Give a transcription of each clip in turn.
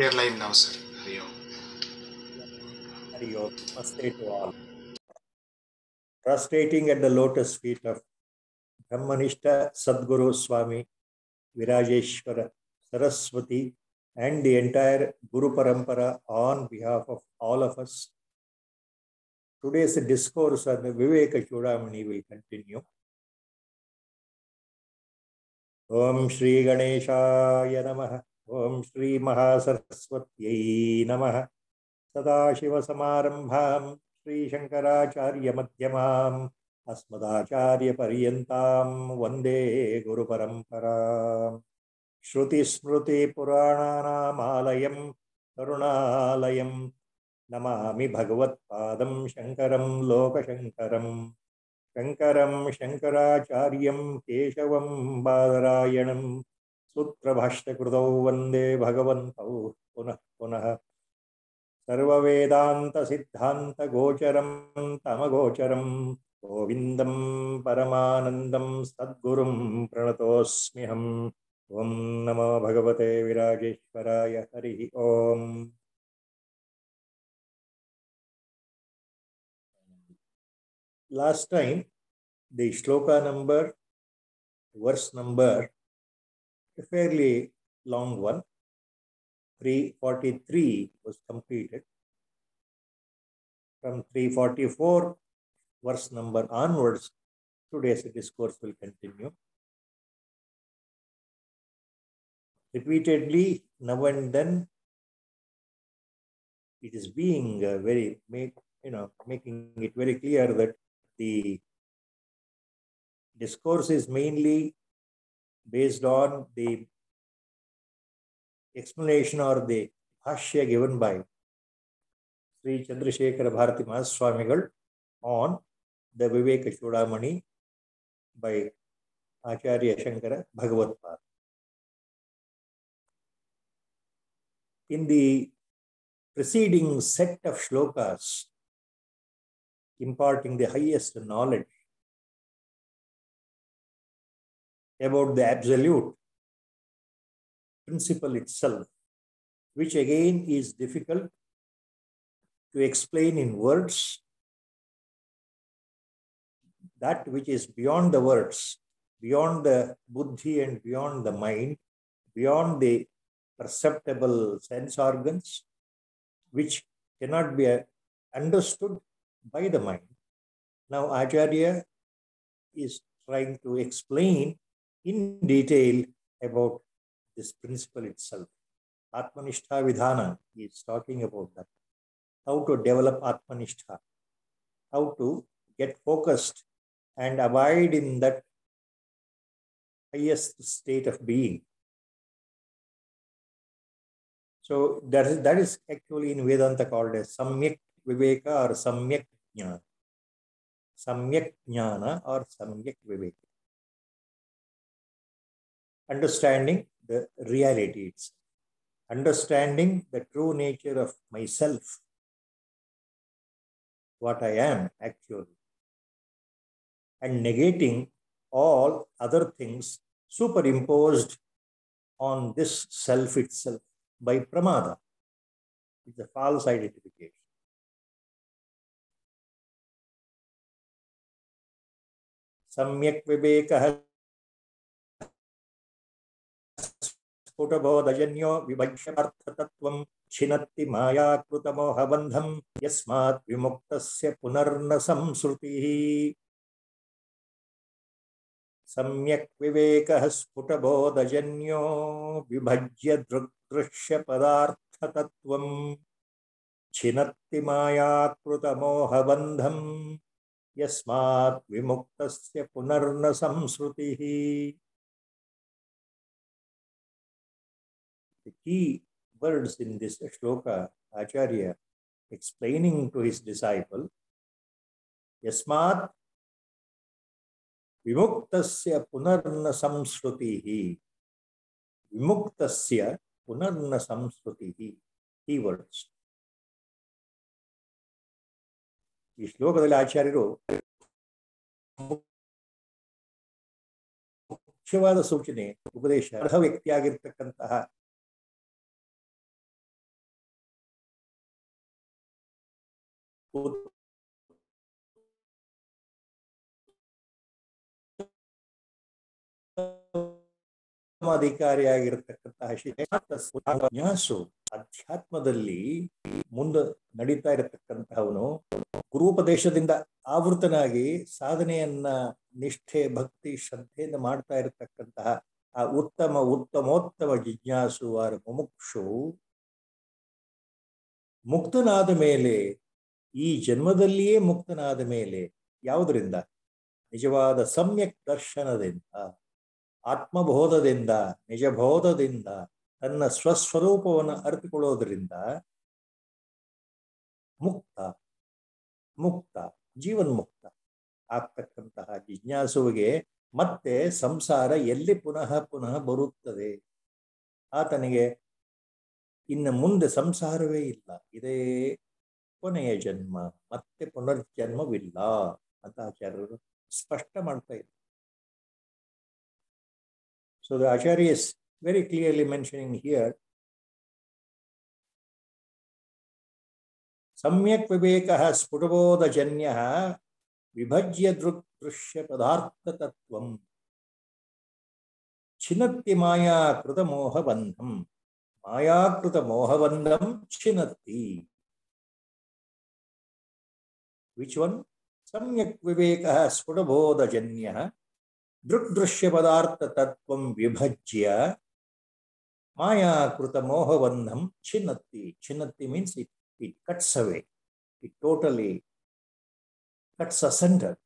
Are live now, sir. Hari Om. Hari Namaste to all. Prostrating at the lotus feet of Brahmanishta Sadguru Swami Virajeshwara Saraswati and the entire Guru Parampara on behalf of all of us. Today's discourse on Viveka Chudamani will continue. Om Shri Ganeshaya Shri Mahasaraswatyai Namaha सदाशिवसमारम्भां श्रीशङ्कराचार्यमध्यमाम्, अस्मदाचार्यपर्यन्तां वंदे गुरुपरम्पराम्। श्रुतिस्मृतिपुराणानामालयं, करुणालयं, नमामि भगवत्पादं शङ्करं, लोकशङ्करं। शङ्करं शङ्कराचार्यं, केशवं बादरायणं सूत्रभाष्यकृतौ वंदे भगवन्तौ। पुनः पुनः। सर्ववेदान्तसिद्धान्तगोचरं तमगोचरं। गोविन्दं परमानन्दं सद्गुरुं प्रणतोऽस्म्यहम् ॐ नमो भगवते विराजेश्वराय हरिः ॐ Last time, the shloka number, verse number, a fairly long one, 343 was completed. From 344 verse number onwards, today's discourse will continue. Repeatedly, now and then, it is being uh, very make you know making it very clear that the discourse is mainly based on the explanation or the bhashya given by Sri Chandrasekhara Bharati Mahaswamigal on the Viveka Chudamani by Acharya Shankara Bhagavatpad. In the preceding set of shlokas imparting the highest knowledge about the absolute principle itself, which again is difficult to explain in words. That which is beyond the words, beyond the buddhi and beyond the mind, beyond the perceptible sense organs, which cannot be uh, understood by the mind. Now, Acharya is trying to explain in detail about this principle itself. Atmanishtha Vidhana is talking about that. How to develop Atmanishtha, how to get focused and abide in that highest state of being. So that is, that is actually in Vedanta called as Samyak Viveka or Samyak Jnana. Samyak Jnana or Samyak Viveka. Understanding the reality itself, understanding the true nature of myself, what I am actually, and negating all other things superimposed on this self itself by pramada. It's a false identification. Samyak vivekah स्फुटबोधजन्यो विभक्ष्यर्थतत्त्वं छिनत्ति मायाकृतमोहबन्धं यस्मात् विमुक्तस्य पुनर्न संसृतिः सम्यक् विवेकः स्फुटबोधजन्यो विभज्य दृग्दृश्यपदार्थतत्त्वं छिनत्ति मायाकृतमोहबन्धं यस्मात् विमुक्तस्य पुनर्न संसृतिः the key words in this shloka, Acharya explaining to his disciple, Yasmat Vimuktasya Punarna Samsrutihi. Vimuktasya Punarna Samsrutihi. Keywords. ಈ ಶ್ಲೋಕದಲ್ಲಿ ಆಚಾರ್ಯರು ಮುಖ್ಯವಾದ ಸೂಚನೆ ಉಪದೇಶ ಅರ್ಹ ವ್ಯಕ್ತಿಯಾಗಿರ್ತಕ್ಕಂತಹ ಅಧಿಕಾರಿಯಾಗಿರ್ತಕ್ಕಂತಹ ಜಿಜ್ಞಾಸು ಅಧ್ಯಾತ್ಮದಲ್ಲಿ ಮುಂದೆ ನಡೀತಾ ಇರತಕ್ಕಂತಹವನು ಗುರುಪದೇಶದಿಂದ ಆವೃತನಾಗಿ ಸಾಧನೆಯನ್ನ ನಿಷ್ಠೆ, ಭಕ್ತಿ, ಶ್ರದ್ಧೆಯಿಂದ ಮಾಡ್ತಾ ಇರತಕ್ಕಂತಹ ಆ ಉತ್ತಮ, ಉತ್ತಮೋತ್ತಮ ಜಿಜ್ಞಾಸು ಆರ್ ಮುಮುಕ್ಷು ಮುಕ್ತನಾದ ಮೇಲೆ ಈ ಜನ್ಮದಲ್ಲಿಯೇ ಮುಕ್ತನಾದ ಮೇಲೆ ಯಾವುದರಿಂದ? ನಿಜವಾದ ಸಮ್ಯಕ್ ದರ್ಶನದಿಂದ, ಆತ್ಮಬೋಧದಿಂದ, ನಿಜಬೋಧದಿಂದ, ತನ್ನ ಸ್ವಸ್ವರೂಪವನ್ನು ಅರಿತುಕೊಳ್ಳೋದ್ರಿಂದ ಮುಕ್ತ ಮುಕ್ತ, ಜೀವನ್ಮುಕ್ತ ಆಗ್ತಕ್ಕಂತಹ ಜಿಜ್ಞಾಸುವಿಗೆ ಮತ್ತೆ ಸಂಸಾರ ಎಲ್ಲಿ ಪುನಃ ಪುನಃ ಬರುತ್ತದೆ? ಆತನಿಗೆ ಇನ್ನು ಮುಂದೆ ಸಂಸಾರವೇ ಇಲ್ಲ. ಇದೇ ಕೊನೆಯ ಜನ್ಮ ಮತ್ತೆ ಪುನರ್ಜನ್ಮವಿಲ್ಲ ಅಂತ ಆಚಾರ್ಯರು ಸ್ಪಷ್ಟ ಮಾಡ್ತಾ ಇದ್ದಾರೆ So the Acharya is very clearly mentioning here Samyak Vivekaha Sputabodha Janyaha Vibhajya Drusya Padarthatattvam Chinatti Maya Kruta Moha Bandham Maya Kruta Moha which one ಸಮ್ಯಕ್ ವಿವೇಕ ಸ್ಫುಟಬೋಧಜನ್ಯ ತತ್ವ ವಿಭಜ್ಯ ಮಾಯಾಕೃತ ಮೋಹಬಂಧಂ ಛಿನ್ನತ್ತಿ ಛಿನ್ನತ್ತಿ means it it cuts away it totally cuts asunder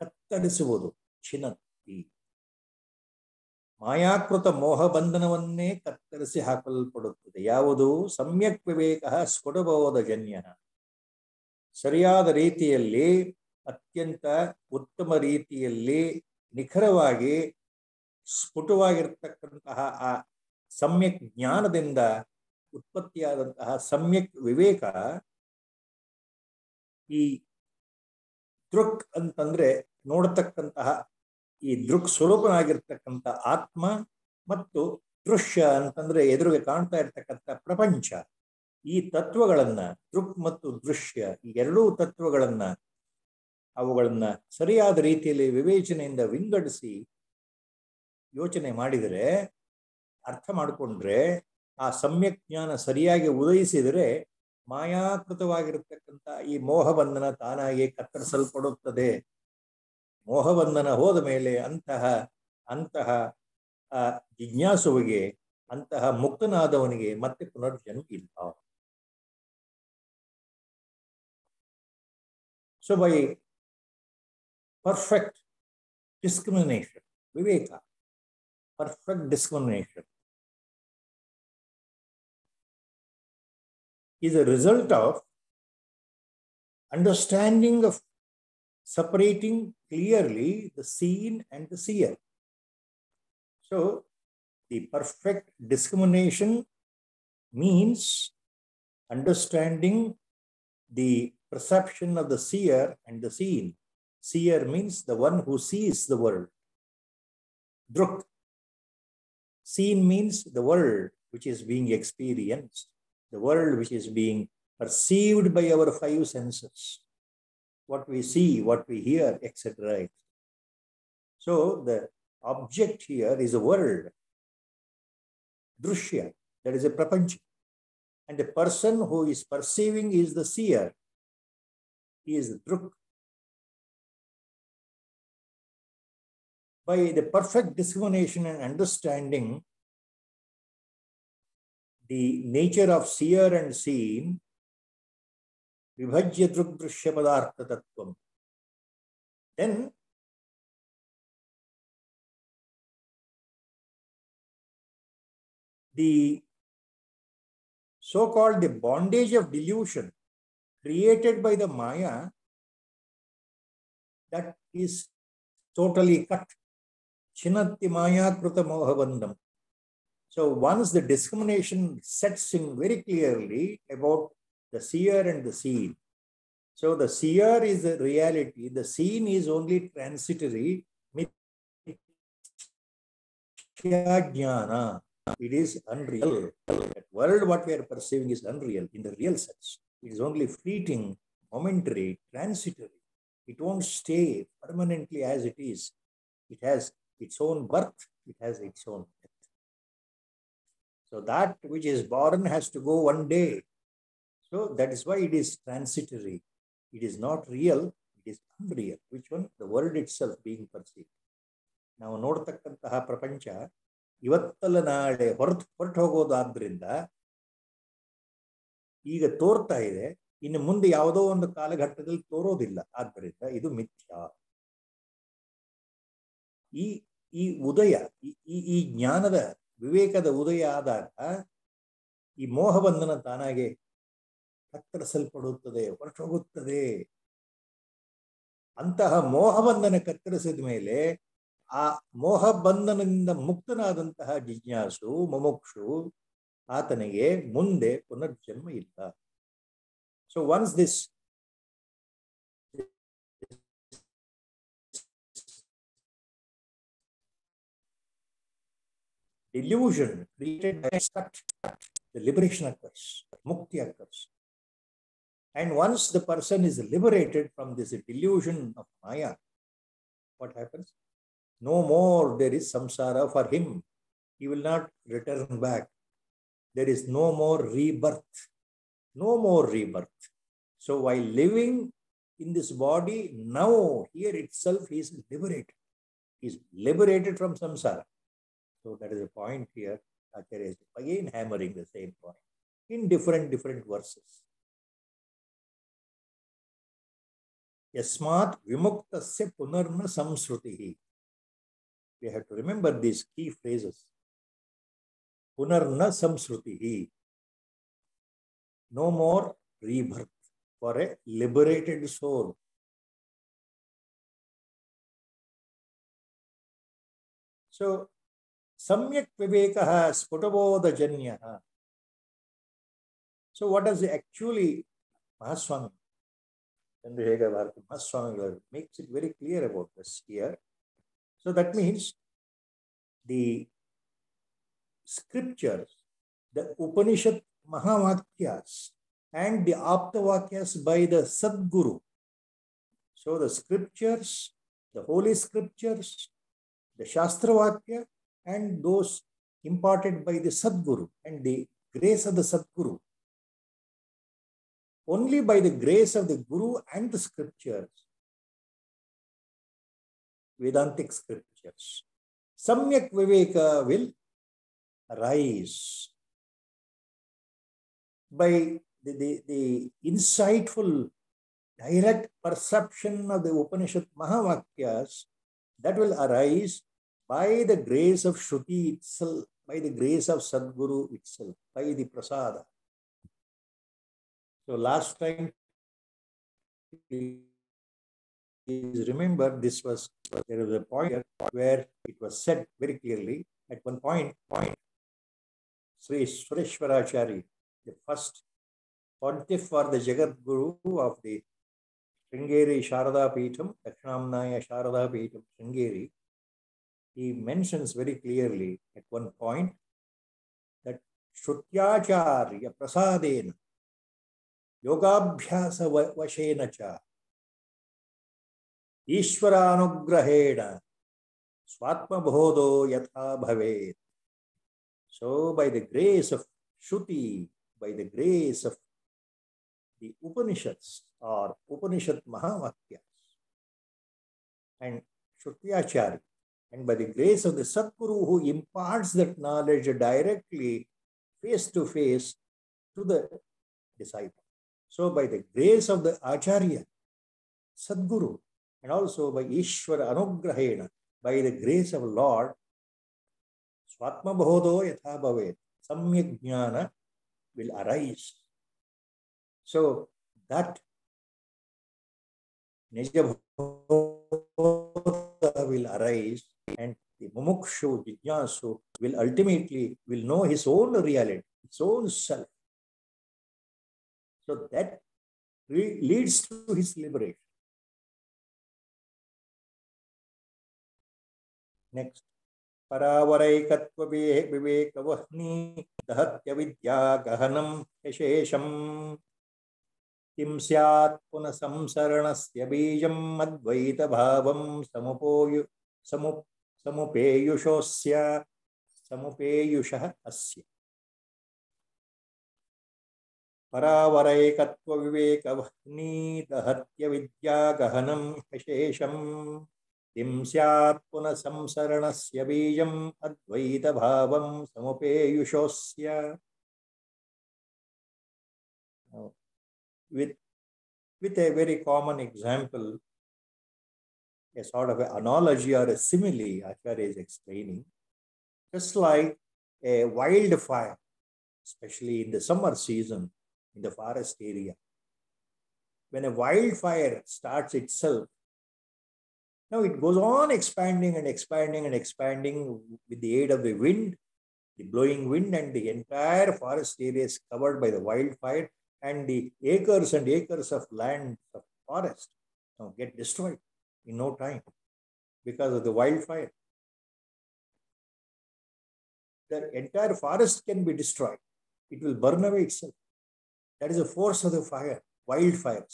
ಕತ್ತರಿಸುವುದು. ಛಿನ್ನತ್ತಿ. ಮಾಯಾಕೃತ ಮೋಹಬಂಧನವನ್ನೇ ಕತ್ತರಿಸಿ ಹಾಕಲ್ಪಡುತ್ತದೆ. ಯಾವುದು? ಸಮ್ಯಕ್ ವಿವೇಕ ಸ್ಫುಟಬೋಧ ಜನ್ಯನ ಸರಿಯಾದ ರೀತಿಯಲ್ಲಿ, ಅತ್ಯಂತ ಉತ್ತಮ ರೀತಿಯಲ್ಲಿ, ನಿಖರವಾಗಿ, ಸ್ಫುಟವಾಗಿರ್ತಕ್ಕಂತಹ ಆ ಸಮ್ಯಕ್ ಜ್ಞಾನದಿಂದ ಉತ್ಪತ್ತಿಯಾದಂತಹ ಸಮ್ಯಕ್ ವಿವೇಕ ಈ ದೃಕ್ ಅಂತಂದ್ರೆ ನೋಡತಕ್ಕಂತಹ ಈ ದೃಕ್ ಸ್ವರೂಪನಾಗಿರ್ತಕ್ಕಂಥ ಆತ್ಮ ಮತ್ತು ದೃಶ್ಯ ಅಂತಂದ್ರೆ ಎದುರಿಗೆ ಕಾಣ್ತಾ ಇರ್ತಕ್ಕಂಥ ಪ್ರಪಂಚ. ಈ ತತ್ವಗಳನ್ನ ದೃಕ್ ಮತ್ತು ದೃಶ್ಯ ಈ ಎರಡೂ ತತ್ವಗಳನ್ನ ಅವುಗಳನ್ನ ಸರಿಯಾದ ರೀತಿಯಲ್ಲಿ ವಿವೇಚನೆಯಿಂದ ವಿಂಗಡಿಸಿ ಯೋಚನೆ ಮಾಡಿದರೆ, ಅರ್ಥ ಮಾಡಿಕೊಂಡ್ರೆ, ಆ ಸಮ್ಯಕ್ ಜ್ಞಾನ ಸರಿಯಾಗಿ ಉದಯಿಸಿದರೆ ಮಾಯಾಕೃತವಾಗಿರತಕ್ಕಂಥ ಈ ಮೋಹಬಂಧನ ತಾನಾಗಿ ಕತ್ತರಿಸಲ್ಪಡುತ್ತದೆ. ಮೋಹಬಂಧನ ಹೋದ ಮೇಲೆ ಅಂತಹ ಅಂತಹ ಜಿಜ್ಞಾಸುವಿಗೆ ಅಂತಹ ಮುಕ್ತನಾದವನಿಗೆ ಮತ್ತೆ ಪುನರ್ಜನ್ಮ ಇಲ್ಲ. So by perfect discrimination, viveka, perfect discrimination. Is a result of understanding of separating clearly the seen and the seer. So the perfect discrimination means understanding the perception of the seer and the seen. Seer means the one who sees the world. Druk. Seen means the world which is being experienced, the world which is being perceived by our five senses what we see, what we hear, etc. So the object here is a world, drushya, that is a prapancha. And the person who is perceiving is the seer, is Druk. By the perfect discrimination and understanding the nature of seer and seen, Vibhajya Drugdrishya Tattvam. Then the so-called the bondage of delusion created by the maya that is totally cut chinatti maya kruta mohabandam so once the discrimination sets in very clearly about the seer and the seen. So the seer is a reality, the seen is only transitory. It is unreal. That world, what we are perceiving is unreal in the real sense It is only fleeting, momentary, transitory. It won't stay permanently as it is. It has its own birth, it has its own death. So that which is born has to go one day. So that is why it is transitory. It is not real, it is unreal. Which one? The world itself being perceived. ನಾವು ನೋಡ್ತಕ್ಕಂತಹ ಪ್ರಪಂಚ ಇವತ್ತಲ್ಲ ನಾಳೆ ಹೊರತು ಹೊರಟು ಹೋಗೋದಾದ್ರಿಂದ ಈಗ ತೋರ್ತಾ ಇದೆ, ಇನ್ನು ಮುಂದೆ ಯಾವುದೋ ಒಂದು ಕಾಲಘಟ್ಟದಲ್ಲಿ ತೋರೋದಿಲ್ಲ. ಆದ್ದರಿಂದ ಇದು ಮಿಥ್ಯಾ. ಈ ಈ ಉದಯ, ಈ ಈ ಜ್ಞಾನದ, ವಿವೇಕದ ಉದಯ ಆದಾಗ ಈ ಮೋಹಬಂಧನ ತಾನಾಗೆ ಕತ್ತರಿಸಲ್ಪಡುತ್ತದೆ, ಹೊರಟೋಗುತ್ತದೆ. ಅಂತಹ ಮೋಹಬಂಧನ ಕತ್ತರಿಸಿದ ಮೇಲೆ ಆ ಮೋಹಬಂಧನದಿಂದ ಮುಕ್ತನಾದಂತಹ ಜಿಜ್ಞಾಸು, ಮುಮುಕ್ಷು ಆತನಿಗೆ ಮುಂದೆ ಪುನರ್ಜನ್ಮ ಇಲ್ಲ so once this illusion created by cut, the liberation occurs, mukti occurs. And once the person is liberated from this delusion of Maya, what happens? No more there is samsara for him. He will not return back. There is no more rebirth. No more rebirth. So while living in this body, now here itself he is liberated. He is liberated from samsara. So that is the point here. Acharya is again hammering the same point in different, different verses. Yasmat vimuktasya punarna samsrutihi. We have to remember these key phrases. पुनर्न संस्ति ही no more rebirth for a liberated soul so सम्यक विवेक, स्फुटबोधजन्य। So what is actually Mahaswami Bharati Mahaswami makes it very clear about this so that mean the scriptures the upanishad mahavakyas and the aptavakyas by the sadguru so the scriptures the holy scriptures the shastra vakya and those imparted by the Sadguru and the grace of the Sadguru. Only by the grace of the Guru and the scriptures, Vedantic scriptures, Samyak Viveka will arise by the, the, the insightful direct perception of the Upanishad Mahavakyas that will arise by the grace of Shruti itself, by the grace of Sadguru itself, by the prasada. So last time, please remember this was, there was a point where it was said very clearly at one point, point Sri Sureshwarachari, the first pontiff for the Jagat Guru of the Sringeri Sharada Peetham, Dakshinamnaya Sharada Peetham, Sringeri, he mentions very clearly at one point that Shrutyacharya Prasadena Vashena cha Ishvaranugrahena Swatma Bhodo Yatha Bhavet. So by the grace of Shruti, by the grace of the Upanishads or Upanishad Mahavakyas and Shrutyacharya, and by the grace of the Sadguru who imparts that knowledge directly face to face to the disciple. So by the grace of the Acharya, Sadguru, and also by Ishvara Anugrahena, by the grace of Lord, Swatma Bhodo Yatha Bhavet, Samyak Jnana will arise. So that Nija will arise and the mumukshu, jijnasu will ultimately will know his own reality, his own self. So that leads to his liberation. Next. परावरैकत्व विवेकवह्नि दहत्य विद्या गहनं यशेषम्। किं स्यात् पुनः संसरणस्य बीजम् अद्वैतभावं समुपोयु, समु, समुपेयुषोऽस्य, समुपेयुषः अस्य। परावरैकत्वविवेकवह्नीदहत्यविद्यागहनं शेषम् किं स्यात् पुनः संसरणस्य बीजम् अद्वैतभावं समुपेयुषोऽस्य with, with a very common example, a sort of an analogy or a simile, Acharya is explaining, just like a wildfire, especially in the summer season in the forest area. When a wildfire starts itself, now it goes on expanding and expanding and expanding with the aid of the wind, the blowing wind, and the entire forest area is covered by the wildfire and the acres and acres of land of forest know, get destroyed in no time because of the wildfire. The entire forest can be destroyed. It will burn away itself. That is the force of the fire, wildfire.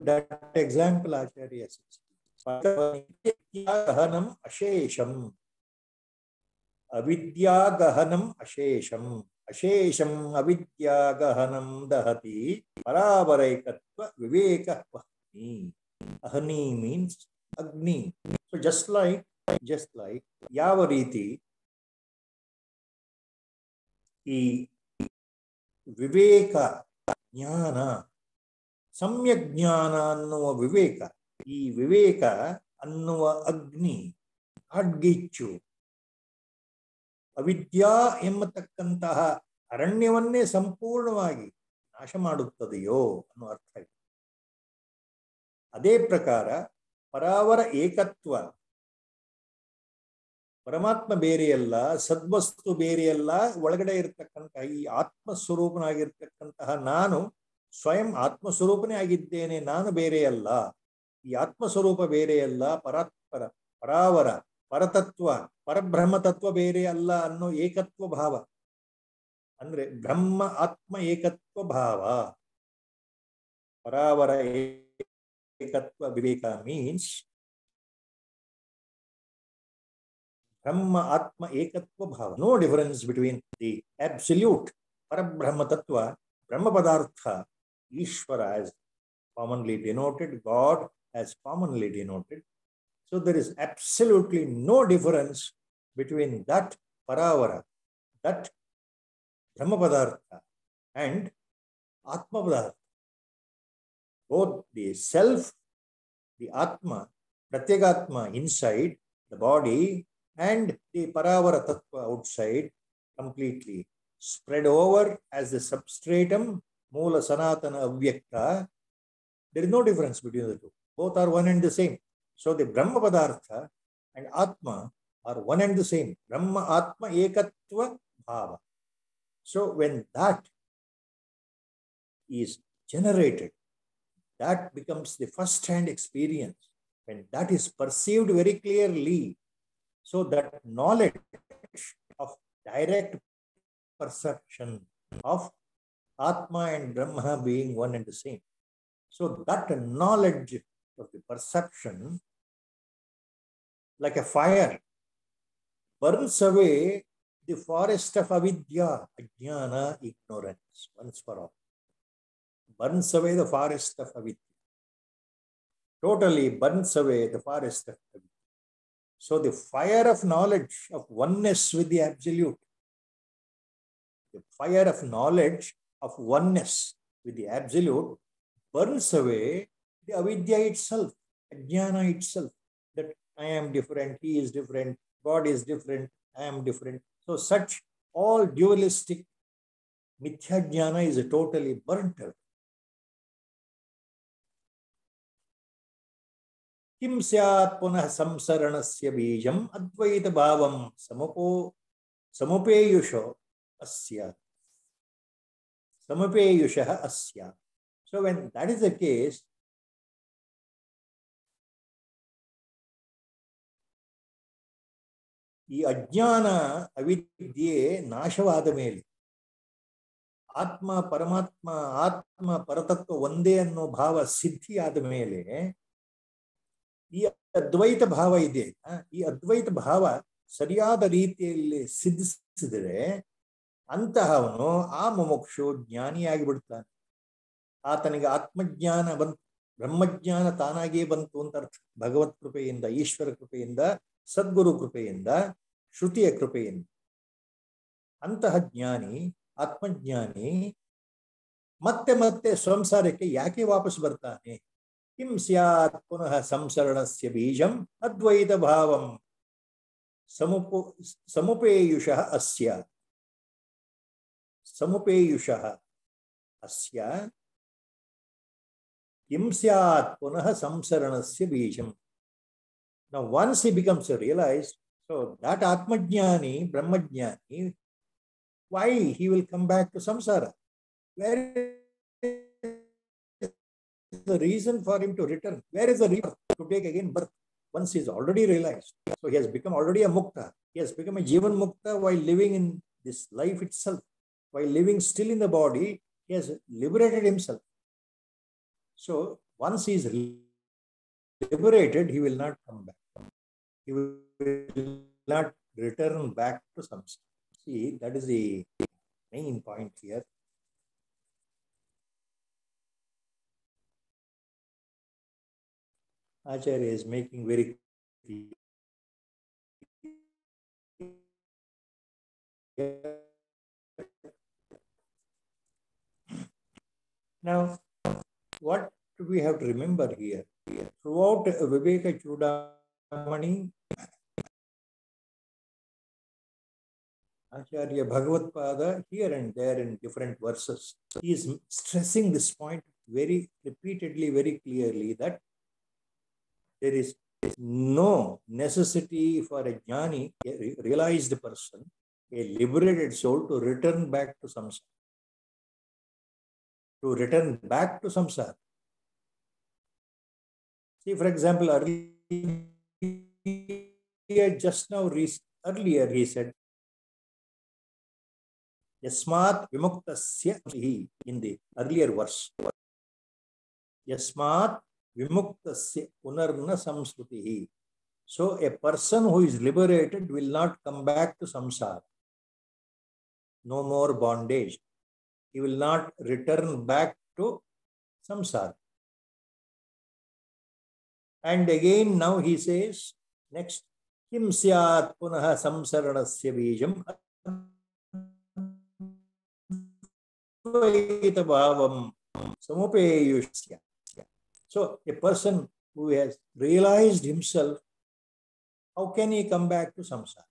that example Acharya says. Ashesham अविद्यागहनम अशेषम अशेषम अविद्यागहनम दहति परावरैकत्व विवेक वह्नि अहनि means agni so just like just like ಯಾವ ರೀತಿ ಈ ವಿವೇಕ ಜ್ಞಾನ, ಸಮ್ಯಕ್ ಜ್ಞಾನ ಅನ್ನುವ ವಿವೇಕ. ಈ ವಿವೇಕ ಅನ್ನುವ ಅಗ್ನಿ ಅಡ್ಗಿಚ್ಚು ಅವಿದ್ಯಾ ಎಂಬತಕ್ಕಂತಹ ಅರಣ್ಯವನ್ನೇ ಸಂಪೂರ್ಣವಾಗಿ ನಾಶ ಮಾಡುತ್ತದೆಯೋ ಅನ್ನುವ ಅರ್ಥ ಇದೆ. ಅದೇ ಪ್ರಕಾರ ಪರಾವರ ಏಕತ್ವ ಪರಮಾತ್ಮ ಬೇರೆಯಲ್ಲ, ಸದ್ವಸ್ತು ಬೇರೆಯಲ್ಲ, ಒಳಗಡೆ ಇರತಕ್ಕಂತಹ ಈ ಆತ್ಮ ಸ್ವರೂಪನಾಗಿರ್ತಕ್ಕಂತಹ ನಾನು ಸ್ವಯಂ ಆತ್ಮ ಸ್ವರೂಪನೇ ಆಗಿದ್ದೇನೆ, ನಾನು ಬೇರೆಯಲ್ಲ. ಈ ಆತ್ಮ ಸ್ವರೂಪ ಬೇರೆಯಲ್ಲ ಪರಾತ್ಪರ ಪರಾವರ, ಪರತತ್ವ ಪರಬ್ರಹ್ಮ ತತ್ವ ಬೇರೆ ಅಲ್ಲ ಅನ್ನೋ ಏಕತ್ವ ಭಾವ. ಅಂದ್ರೆ ಬ್ರಹ್ಮ, ಆತ್ಮ, ಏಕತ್ವ ಭಾವ. ಪರಾವರ, ಏಕತ್ವ, ವಿವೇಕ means Brahma Atma Ekatva Bhava. No difference between the absolute Parabrahma Tattva, Brahma Padartha, Ishvara as commonly denoted, God as commonly denoted. So there is absolutely no difference between that Paravara, that Brahma Padartha and Atma Padartha. Both the self, the Atma, Pratyagatma inside the body and the Paravara Tattva outside completely spread over as the substratum, Mula Sanatana Avyakta. There is no difference between the two. Both are one and the same. So the Brahma Padartha and Atma are one and the same. Brahma Atma Ekatva Bhava. So when that is generated, that becomes the first hand experience. When that is perceived very clearly, so that knowledge of direct perception of Atma and Brahma being one and the same. So that knowledge of the perception like a fire, burns away the forest of avidya, ajnana, ignorance, once for all. Burns away the forest of avidya. Totally burns away the forest of avidya. So the fire of knowledge of oneness with the absolute, the fire of knowledge of oneness with the absolute burns away the avidya itself, ajnana itself. That I am different, he is different, God is different, I am different. So such all dualistic mithya jnana is totally burnt ಕಿಂ ಸ್ಯಾತ್ ಪುನಃ ಸಂಸರಣಸ್ಯ ಬೀಜಂ ಅದ್ವೈತ ಭಾವಂ ಸಮಪೋ, ಸಮಪೇಯುಷೋ ಅಸ್ಯ. ಸಮಪೇಯುಷ ಅಸ್ಯ. So when that is a case ಈ ಅಜ್ಞಾನ ಅವಿದ್ಯೆ ನಾಶವಾದ ಮೇಲೆ, ಆತ್ಮ ಪರಮಾತ್ಮ, ಆತ್ಮ ಪರತತ್ವ ಒಂದೇ ಅನ್ನೋ ಭಾವ ಸಿದ್ಧಿಯಾದ ಮೇಲೆ ಈ ಅದ್ವೈತ ಭಾವ ಇದೆ. ಈ ಅದ್ವೈತ ಭಾವ ಸರಿಯಾದ ರೀತಿಯಲ್ಲಿ ಸಿದ್ಧಿಸಿದರೆ ಅಂತಹವನು ಆ ಮುಮುಕ್ಷು ಜ್ಞಾನಿಯಾಗಿ ಬಿಡ್ತಾನೆ ಆತನಿಗೆ ಆತ್ಮಜ್ಞಾನ ಬಂತು, ಬ್ರಹ್ಮಜ್ಞಾನ ತಾನಾಗಿಯೇ ಬಂತು ಅಂತ ಅರ್ಥ. ಭಗವತ್ ಕೃಪೆಯಿಂದ, ಈಶ್ವರ ಕೃಪೆಯಿಂದ, ಸದ್ಗುರು ಕೃಪೆಯಿಂದ, ಶ್ರುತಿಯ ಕೃಪೆಯಿಂದ. ಅಂತಹ ಜ್ಞಾನಿ, ಆತ್ಮಜ್ಞಾನಿ ಮತ್ತೆ ಮತ್ತೆ ಸಂಸಾರಕ್ಕೆ ಯಾಕೆ ವಾಪಸ್ ಬರ್ತಾನೆ? किं स्यात् पुनः संसरणस्य बीजम् अद्वैतभावं समुप समुपेयुषः अस्य समुपेयुषः अस्य किं स्यात् पुनः संसरणस्य बीजम् Now, once he becomes realized, so that Atmajnani, Brahmajnani, why he will come back to samsara? Where the reason for him to return? Where is the reason to take again birth? Once he is already realized. So he has become already a mukta. He has become a jivan mukta while living in this life itself. While living still in the body, he has liberated himself. So once he is liberated, he will not come back. He will not return back to samsara. See, that is the main point here. Acharya is making very. Now, what do we have to remember here? Throughout Viveka Chudamani, Acharya Bhagavad Pada, here and there in different verses, he is stressing this point very repeatedly, very clearly that there is no necessity for a jnani, a realized person, a liberated soul to return back to samsara. To return back to samsara. See, for example, earlier, just now, earlier he said, Yasmat vimuktasya in the earlier verse. Yasmat vimuktasya punarna samsrutihi. So a person who is liberated will not come back to samsara. No more bondage. He will not return back to samsara. And again now he says, next, kim syat punaha samsaranasya bijam bhavam samupeyushya. So a person who has realized himself, how can he come back to samsara?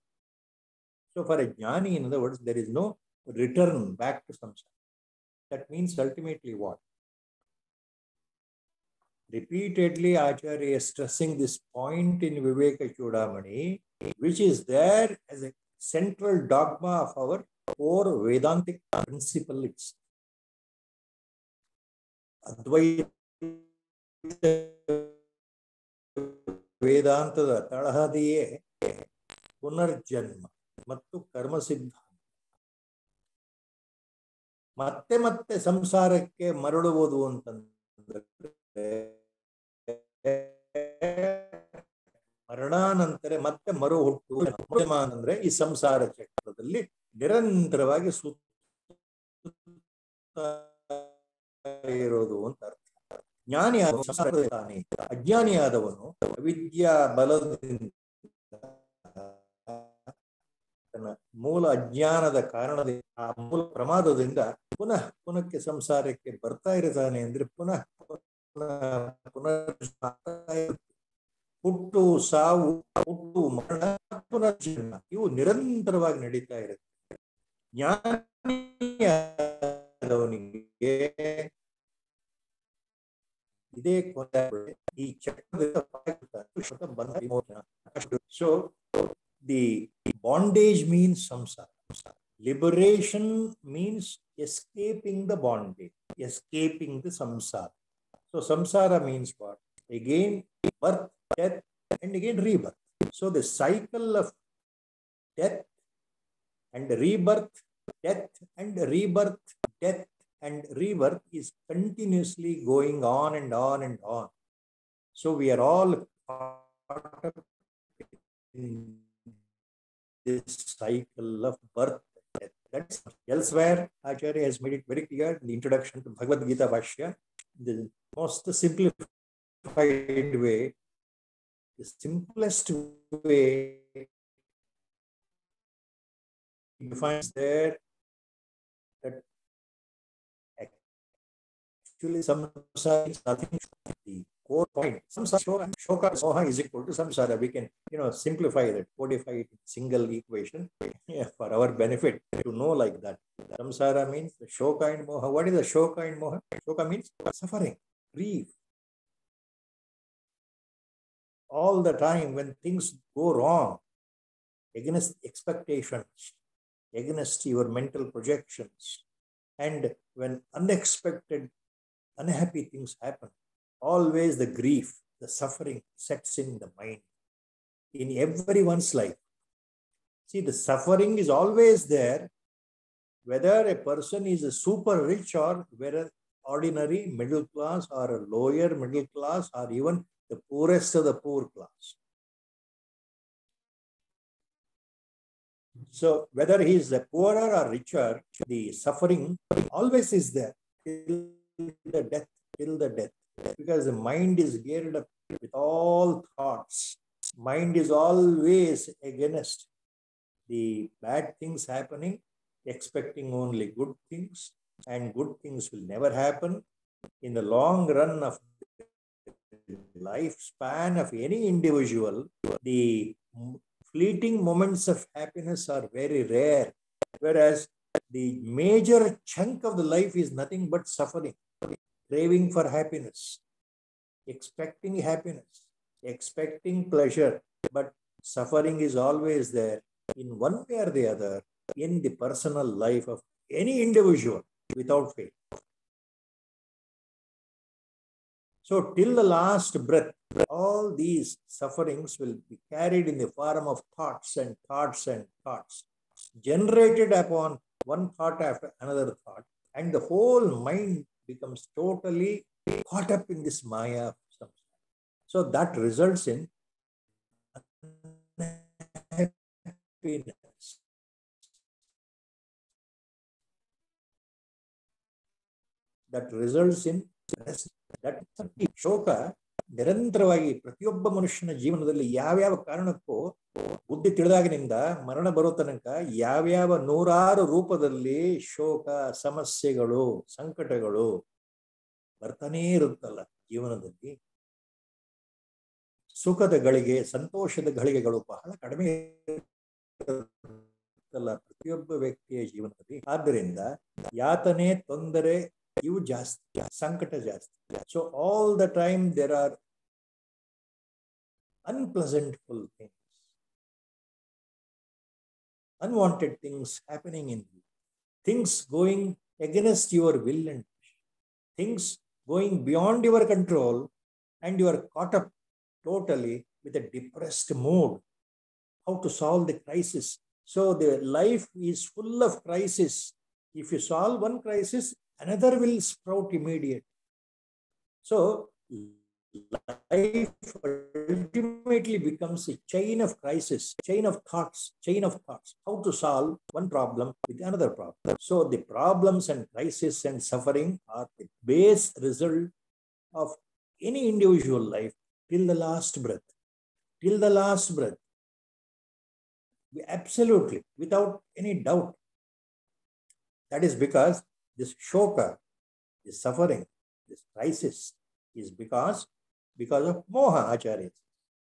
So for a jnani, in other words, there is no return back to samsara. That means ultimately what? Repeatedly, Acharya is stressing this point in Viveka Chudamani, which is there as a central dogma of our core Vedantic principle. Advaita ವೇದಾಂತದ ತಳಹದಿಯೇ ಪುನರ್ಜನ್ಮ ಮತ್ತು ಕರ್ಮ ಸಿದ್ಧಾಂತ ಮತ್ತೆ ಮತ್ತೆ ಸಂಸಾರಕ್ಕೆ ಮರಳುವುದು ಅಂತಂದ್ರೆ ಮರಣಾನಂತರ ಮತ್ತೆ ಮರು ಹುಟ್ಟು ಅಂದ್ರೆ ಈ ಸಂಸಾರ ಚಕ್ರದಲ್ಲಿ ನಿರಂತರವಾಗಿ ಸುತ್ತ ಇರೋದು ಅಂತ ಅರ್ಥ. ಜ್ಞಾನಿ ಸಂಸಾರದಲ್ಲಿದ್ದಾನೆ ಅಜ್ಞಾನಿಯಾದವನು ಅವಿದ್ಯಾ ಬಲದಿಂದ ತನ್ನ ಮೂಲ ಅಜ್ಞಾನದ ಕಾರಣದಿಂದ ಆ ಮೂಲ ಪ್ರಮಾದದಿಂದ ಪುನಃ ಪುನಃಕ್ಕೆ ಸಂಸಾರಕ್ಕೆ ಬರ್ತಾ ಇರ್ತಾನೆ ಅಂದ್ರೆ ಪುನಃ ಹುಟ್ಟು, ಸಾವು, ಹುಟ್ಟು, ಮರಣ, ಪುನರ್ಜನ್ಮ ಇವು ನಿರಂತರವಾಗಿ ನಡೀತಾ ಇರುತ್ತೆ. ಜ್ಞಾನಿಯಾದವನಿಗೆ ಇದೇ ಈ ಚಕ್ರದ ಬಂಧ ವಿಮೋಚನ so the bondage means samsara liberation means escaping the bondage escaping the samsara so samsara means what again birth death, and again rebirth. So the cycle of death and rebirth, death and rebirth, death and rebirth is continuously going on and on and on. So we are all in this cycle of birth. That's elsewhere. Acharya has made it very clear in the introduction to Bhagavad Gita Bhashya. The most simplified way, the simplest way defines there actually samsara is nothing the core point. Samsara, shoka, soha is equal to samsara. We can, you know, simplify that, codify it in single equation yeah, for our benefit to know like that. Samsara means shoka and moha. What is the shoka and moha? Shoka means suffering, grief. All the time when things go wrong, against expectations, against your mental projections, and when unexpected, unhappy things happen, always the grief, the suffering sets in the mind in everyone's life. See, the suffering is always there, whether a person is a super rich or whether ordinary middle class or a lower middle class or even the poorest of the poor class. So whether he is a poorer or richer, the suffering always is there the death, till the death because the mind is geared up with all thoughts. Mind is always against the bad things happening, expecting only good things, and good things will never happen. In the long run of lifespan of any individual, the fleeting moments of happiness are very rare, whereas the major chunk of the life is nothing but suffering craving for happiness, expecting happiness, expecting pleasure, but suffering is always there in one way or the other in the personal life of any individual without fail. So, till the last breath, all these sufferings will be carried in the form of thoughts and thoughts and thoughts, generated upon one thought after another thought, and the whole mind becomes totally caught up in this Maya. So that results in happiness. That results in that ಶೋಕ ನಿರಂತರವಾಗಿ ಪ್ರತಿಯೊಬ್ಬ ಮನುಷ್ಯನ ಜೀವನದಲ್ಲಿ ಯಾವ್ಯಾವ ಕಾರಣಕ್ಕೂ ಬುದ್ಧಿ ತಿಳಿದಾಗಿನಿಂದ ಮರಣ ಬರೋ ತನಕ ಯಾವ್ಯಾವ ನೂರಾರು ರೂಪದಲ್ಲಿ ಶೋಕ, ಸಮಸ್ಯೆಗಳು, ಸಂಕಟಗಳು ಬರ್ತಾನೇ ಇರುತ್ತಲ್ಲ ಜೀವನದಲ್ಲಿ. ಸುಖದ ಗಳಿಗೆ, ಸಂತೋಷದ ಗಳಿಗೆಗಳು ಬಹಳ ಕಡಿಮೆ ಪ್ರತಿಯೊಬ್ಬ ವ್ಯಕ್ತಿಯ ಜೀವನದಲ್ಲಿ. ಆದ್ದರಿಂದ ಯಾತನೆ, ತೊಂದರೆ ಇವು ಜಾಸ್ತಿ ಸಂಕಟ ಜಾಸ್ತಿ so all the time there are unpleasantful things, unwanted things happening in you, things going against your will and things going beyond your control, and you are caught up totally with a depressed mood. How to solve the crisis? So the life is full of crisis. If you solve one crisis, another will sprout immediate. So life ultimately becomes a chain of crisis, chain of thoughts, chain of thoughts. How to solve one problem with another problem. So the problems and crisis and suffering are the base result of any individual life till the last breath. Till the last breath. Absolutely, without any doubt. That is because this shoka, this suffering, this crisis is because because of moha acharya,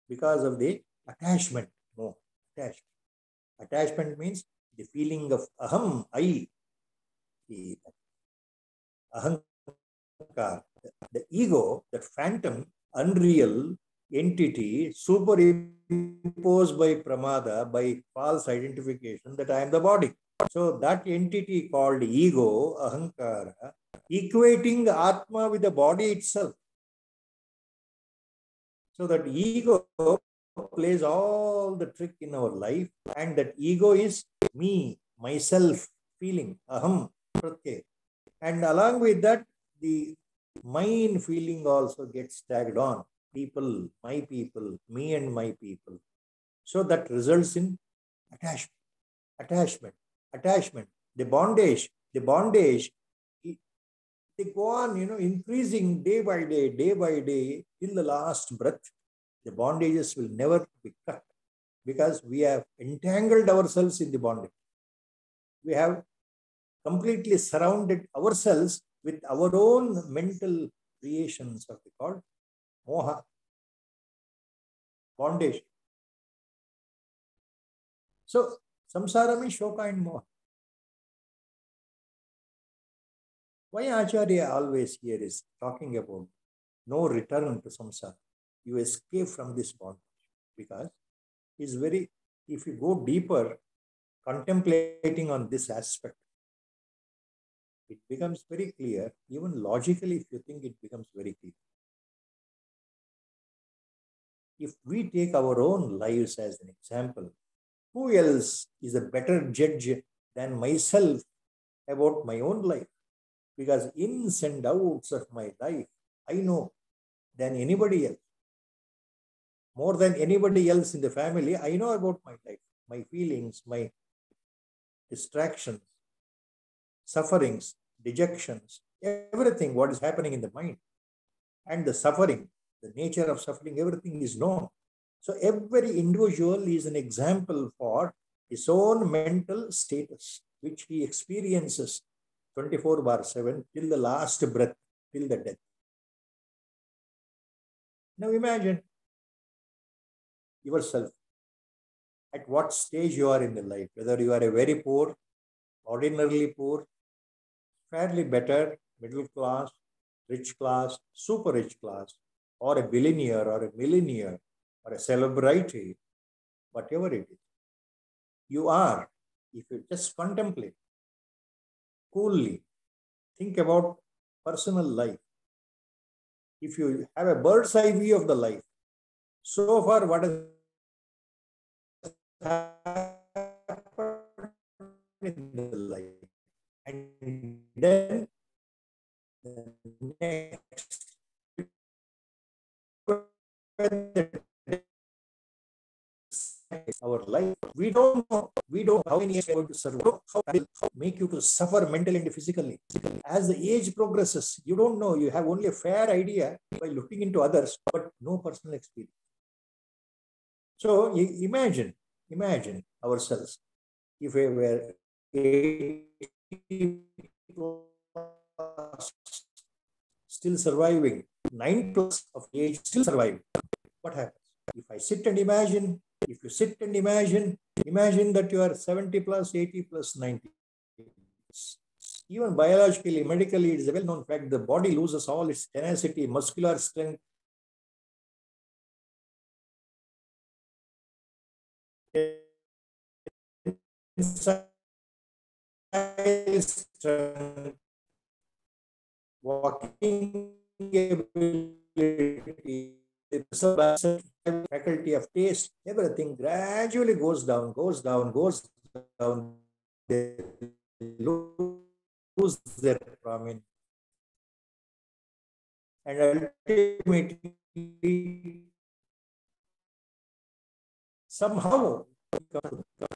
because of the attachment, moha, attachment. Attachment means the feeling of aham, I, the the ego, that phantom, unreal entity superimposed by pramada, by false identification that I am the body. So that entity called ego, ahankara, equating the atma with the body itself. So that ego plays all the trick in our life, and that ego is me, myself, feeling, aham, pratyay. And along with that, the mine feeling also gets tagged on. People, my people, me and my people. So that results in attachment, attachment, attachment. The bondage, the bondage, they go on, you know, increasing day by day, day by day, till the last breath. The bondages will never be cut because we have entangled ourselves in the bondage. We have completely surrounded ourselves with our own mental creations of the called moha, bondage. So, samsara means shoka and moha. Why Acharya always here is talking about no return to samsara. You escape from this bondage because it's very, if you go deeper, contemplating on this aspect, it becomes very clear. Even logically, if you think it becomes very clear. If we take our own lives as an example, who else is a better judge than myself about my own life? Because ins and outs of my life, I know than anybody else. More than anybody else in the family, I know about my life, my feelings, my distractions, sufferings, dejections, everything what is happening in the mind. And the suffering, the nature of suffering, everything is known. So every individual is an example for his own mental status, which he experiences 24 bar 7 till the last breath, till the death. Now imagine yourself at what stage you are in the life, whether you are a very poor, ordinarily poor, fairly better, middle class, rich class, super rich class, or a billionaire or a millionaire or a celebrity, whatever it is. You are, if you just contemplate coolly, think about personal life. If you have a bird's eye view of the life, so far what has happened in the life, and then the next our life. We don't know. We don't know how many years are going to serve. How how make you to suffer mentally and physically. As the age progresses, you don't know. You have only a fair idea by looking into others, but no personal experience. So imagine, imagine ourselves if we were 80 still surviving, nine plus of age still surviving. What happens? If I sit and imagine, if you sit and imagine, imagine that you are 70 plus, 80 plus, 90. Even biologically, medically, it is a well known fact the body loses all its tenacity, muscular strength. strength, walking ability, the faculty of taste, everything gradually goes down, goes down, goes down. They lose their prominence. And ultimately, somehow,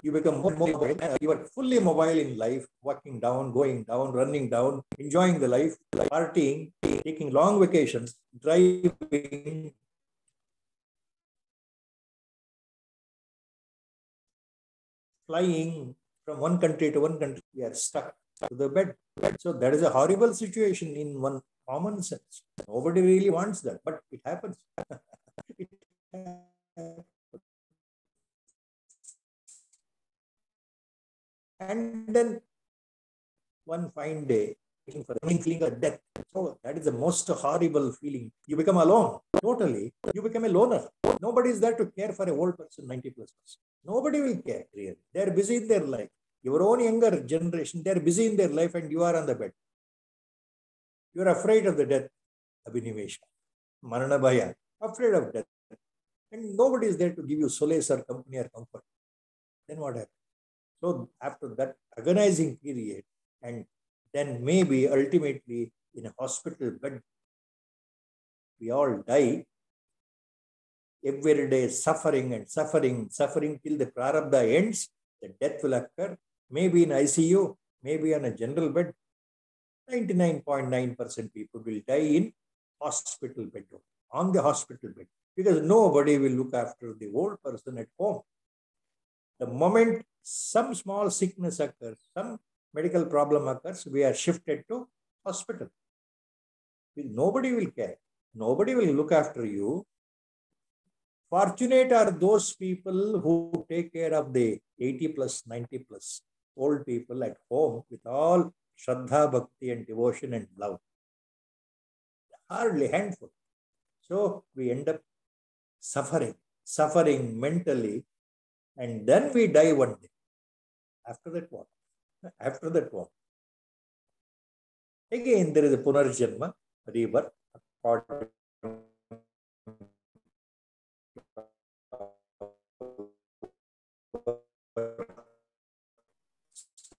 you become more mobile. You are fully mobile in life, walking down, going down, running down, enjoying the life, partying, taking long vacations, driving, flying from one country to one country, we are stuck to the bed. So that is a horrible situation in one common sense. Nobody really wants that, but it happens. it happens. And then one fine day, for the feeling of death. So that is the most horrible feeling. You become alone, totally. You become a loner. Nobody is there to care for a old person, 90 plus person. Nobody will care, really. They are busy in their life. Your own younger generation, they are busy in their life and you are on the bed. You are afraid of the death, Abhinivesha, Marana Bhaya, afraid of death. and nobody is there to give you solace or company or comfort. Then what happens? So after that agonizing period, and then maybe ultimately in a hospital bed, we all die. Every day suffering and suffering, suffering till the prarabdha ends, the death will occur. Maybe in ICU, maybe on a general bed. 99.9% people will die in hospital bed, on the hospital bed, because nobody will look after the old person at home. The moment some small sickness occurs, some medical problem occurs, we are shifted to hospital. Nobody will care. Nobody will look after you. Fortunate are those people who take care of the 80 plus, 90 plus old people at home with all Shraddha, Bhakti and devotion and love. Hardly handful. So we end up suffering, suffering mentally, and then we die one day. After that, what? After that, what? Again, there is a Punarjanma, rebirth, according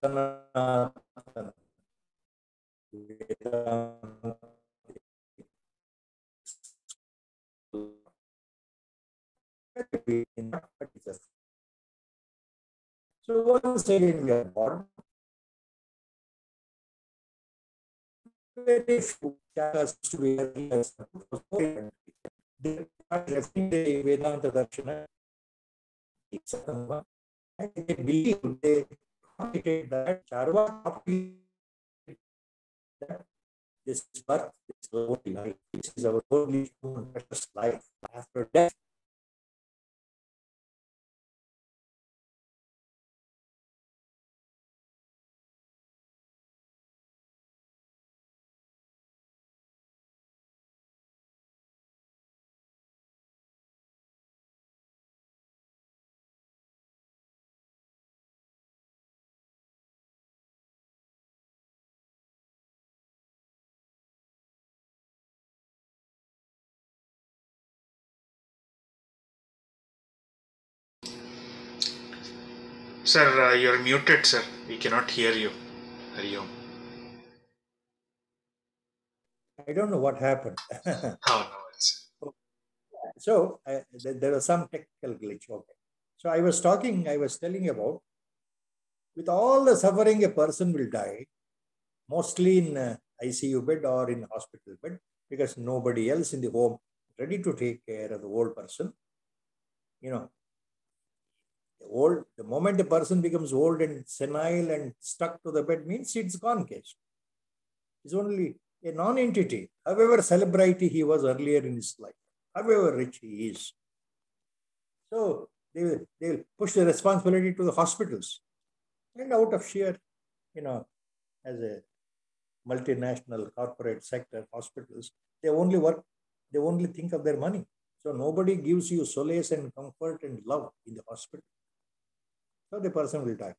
So once again we are born. Very few chakas to be. They are referring the Vedanta Darshana. They believe they that Charva that this birth is our life. This is our only life. After death, Sir, uh, you're muted, sir. We cannot hear you. Hariom. I don't know what happened. oh, no, it's... So uh, there was some technical glitch. Okay. So I was talking, I was telling about with all the suffering, a person will die, mostly in uh, ICU bed or in hospital bed, because nobody else in the home ready to take care of the old person. You know, old, the moment a person becomes old and senile and stuck to the bed means it's gone case. He's only a non-entity, however celebrity he was earlier in his life, however rich he is. So they will, they will push the responsibility to the hospitals. And out of sheer, you know, as a multinational corporate sector, hospitals, they only work, they only think of their money. So nobody gives you solace and comfort and love in the hospital. So the person will die.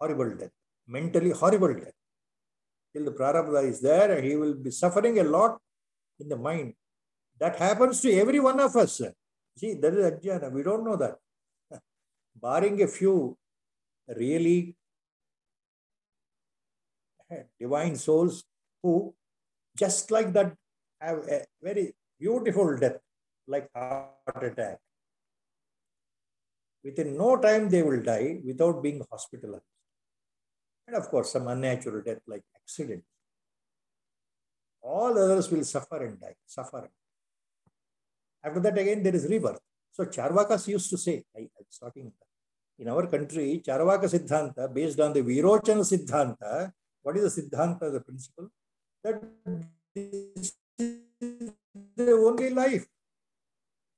Horrible death. Mentally horrible death. Till the prarabdha is there, he will be suffering a lot in the mind. That happens to every one of us. See, that is ajnana. We don't know that. Barring a few really eh, divine souls who, just like that, have a very beautiful death, like heart attack. Within no time, they will die without being hospitalized. And of course, some unnatural death like accident. All others will suffer and die, suffer. After that, again, there is rebirth. So Charvakas used to say, I, am talking in our country, Charvaka Siddhanta, based on the Virochana Siddhanta, what is the Siddhanta, the principle? That this is the only life.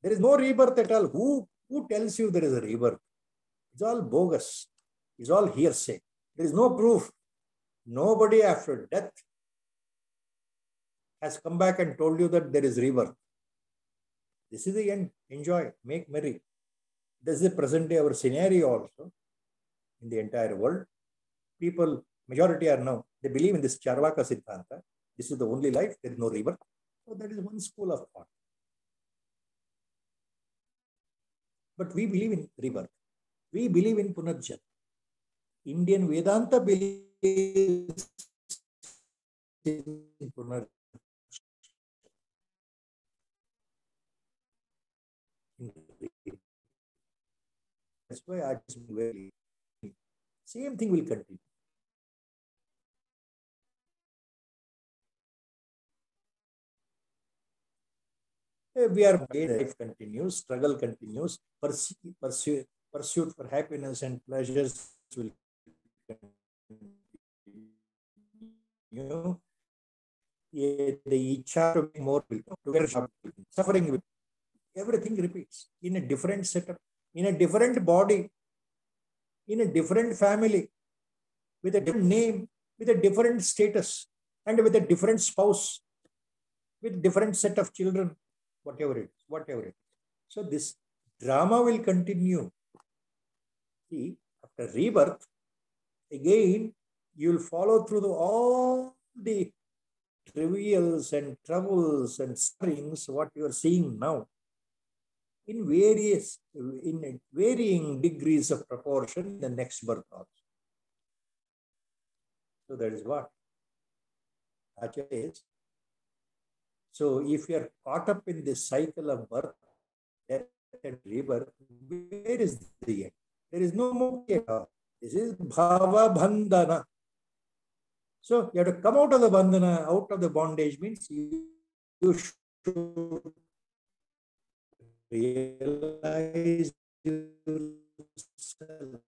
There is no rebirth at all. Who who tells you there is a rebirth? It's all bogus. It's all hearsay. There is no proof. Nobody after death has come back and told you that there is rebirth. This is the end. Enjoy. Make merry. This is the present day our scenario also in the entire world. People, majority are now, they believe in this Charvaka Siddhanta. This is the only life. There is no rebirth. So that is one school of thought. But we believe in rebirth. We believe in Punarjan. Indian Vedanta believes in Punarjan. That's why just very same thing will continue. Eh, We are life continues, struggle continues, pursue, pursue, pursuit for happiness and pleasures will continue. The icha to be more together suffering everything repeats in a different setup, in a different body, in a different family, with a different name, with a different status, and with a different spouse, with different set of children, whatever it is, whatever it is. So this drama will continue. See, after rebirth, again, you'll follow through the, all the trivials and troubles and sufferings, what you are seeing now in various, in varying degrees of proportion in the next birth also. So that is what Acharya is. So if you are caught up in this cycle of birth, death, and rebirth, where is the end? There is no more. This is bhava bandhana. So you have to come out of the bandhana, out of the bondage means you, you should realize yourself.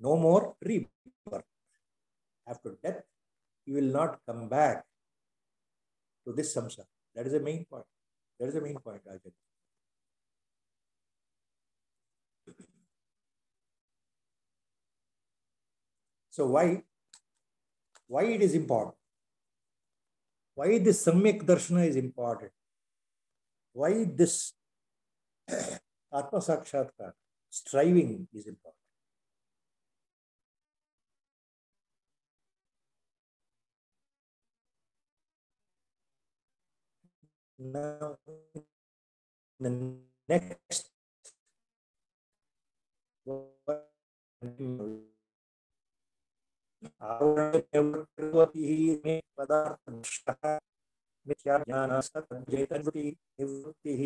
No more rebirth. After death, you will not come back to this samsara. That is the main point. That is the main point, Ajay. So why why it is important? Why this Samyak Darshana is important? Why this Atma Sakshatkar, striving is important? Now, the next आवरणनिवृत्तिः मे पदार्थदृष्टः मिथ्याज्ञानसतज्जैतन्वृत्ति निवृत्तिः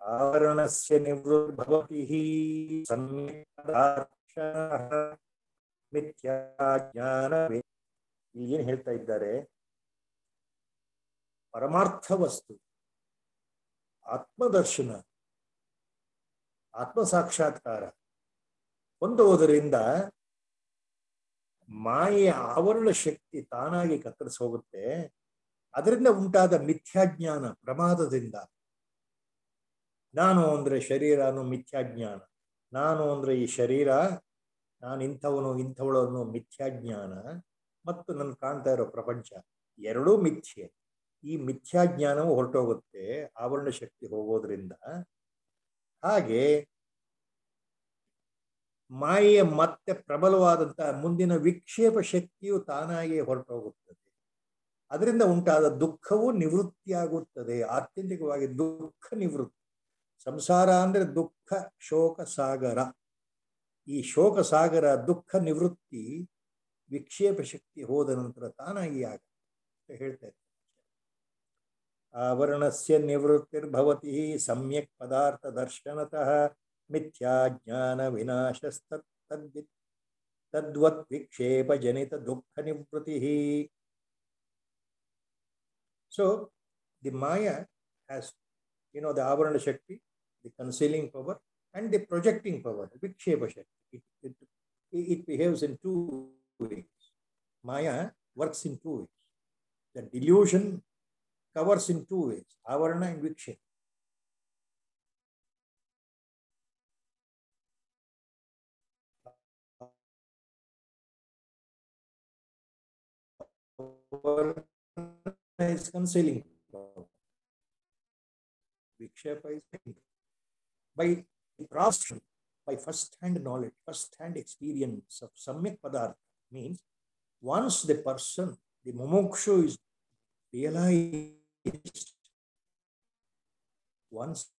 आवरणस्य निवृद्भवतिः सम्यक् ಪದಾರ್ಥಃ ಮಿಥ್ಯಾಜ್ಞಾನವೇ ಇಲ್ಲಿ ಏನು ಹೇಳ್ತಾ ಇದ್ದಾರೆ ಪರಮಾರ್ಥ ವಸ್ತು, ಆತ್ಮದರ್ಶನ ಆತ್ಮ ಸಾಕ್ಷಾತ್ಕಾರ ಹೊಂದುವುದರಿಂದ ಮಾಯೆಯ ಆವರಣ ಶಕ್ತಿ ತಾನಾಗಿ ಕತ್ತರಿಸಿ ಹೋಗುತ್ತೆ. ಅದರಿಂದ ಉಂಟಾದ ಮಿಥ್ಯಾಜ್ಞಾನ ಪ್ರಮಾದದಿಂದ. ನಾನು ಅಂದ್ರೆ ಶರೀರ ಅನ್ನೋ ಮಿಥ್ಯಾಜ್ಞಾನ. ನಾನು ಅಂದ್ರೆ ಈ ಶರೀರ, ನಾನು ಇಂಥವನು, ಇಂಥವಳು ಅನ್ನೋ ಮಿಥ್ಯಾಜ್ಞಾನ. ಮತ್ತು ನನ್ನ ಕಾಣ್ತಾ ಇರೋ ಪ್ರಪಂಚ ಎರಡೂ ಮಿಥ್ಯೆ. ಈ ಮಿಥ್ಯಾಜ್ಞಾನವು ಹೊರಟೋಗುತ್ತೆ ಆವರಣ ಶಕ್ತಿ ಹೋಗೋದ್ರಿಂದ. ಹಾಗೆ ಮಾಯೆಯ ಮತ್ತೆ ಪ್ರಬಲವಾದಂತಹ ಮುಂದಿನ ವಿಕ್ಷೇಪ ಶಕ್ತಿಯು ತಾನಾಗಿಯೇ ಹೊರಟೋಗುತ್ತದೆ. ಅದರಿಂದ ಉಂಟಾದ ದುಃಖವು ನಿವೃತ್ತಿಯಾಗುತ್ತದೆ. ಆತ್ಯಂತಿಕವಾಗಿ ದುಃಖ ನಿವೃತ್ತಿ. ಸಂಸಾರ ಅಂದ್ರೆ ದುಃಖ, ಶೋಕ, ಸಾಗರ. ಈ ಶೋಕ, ಸಾಗರ, ದುಃಖ ನಿವೃತ್ತಿ ವಿಕ್ಷೇಪ ಶಕ್ತಿ ಹೋದ ನಂತರ ತಾನಾಗಿ ಆಗುತ್ತೆ ಹೇಳ್ತಾ आवरण से निवृत्तिर्भवती सम्यक पदार्थ दर्शनत मिथ्या ज्ञान विनाशस्त तद्वत् जनित दुख निवृत्ति so the maya has you know the avarana shakti the concealing power and the projecting power vikshepa shakti. It it in two ways maya works in two ways the delusion covers in two ways avarana and vikshepa. Is concealing Vikshepa is by process, by first-hand knowledge, first-hand experience of Samyak Padartha means once the person, the mumukshu is realized once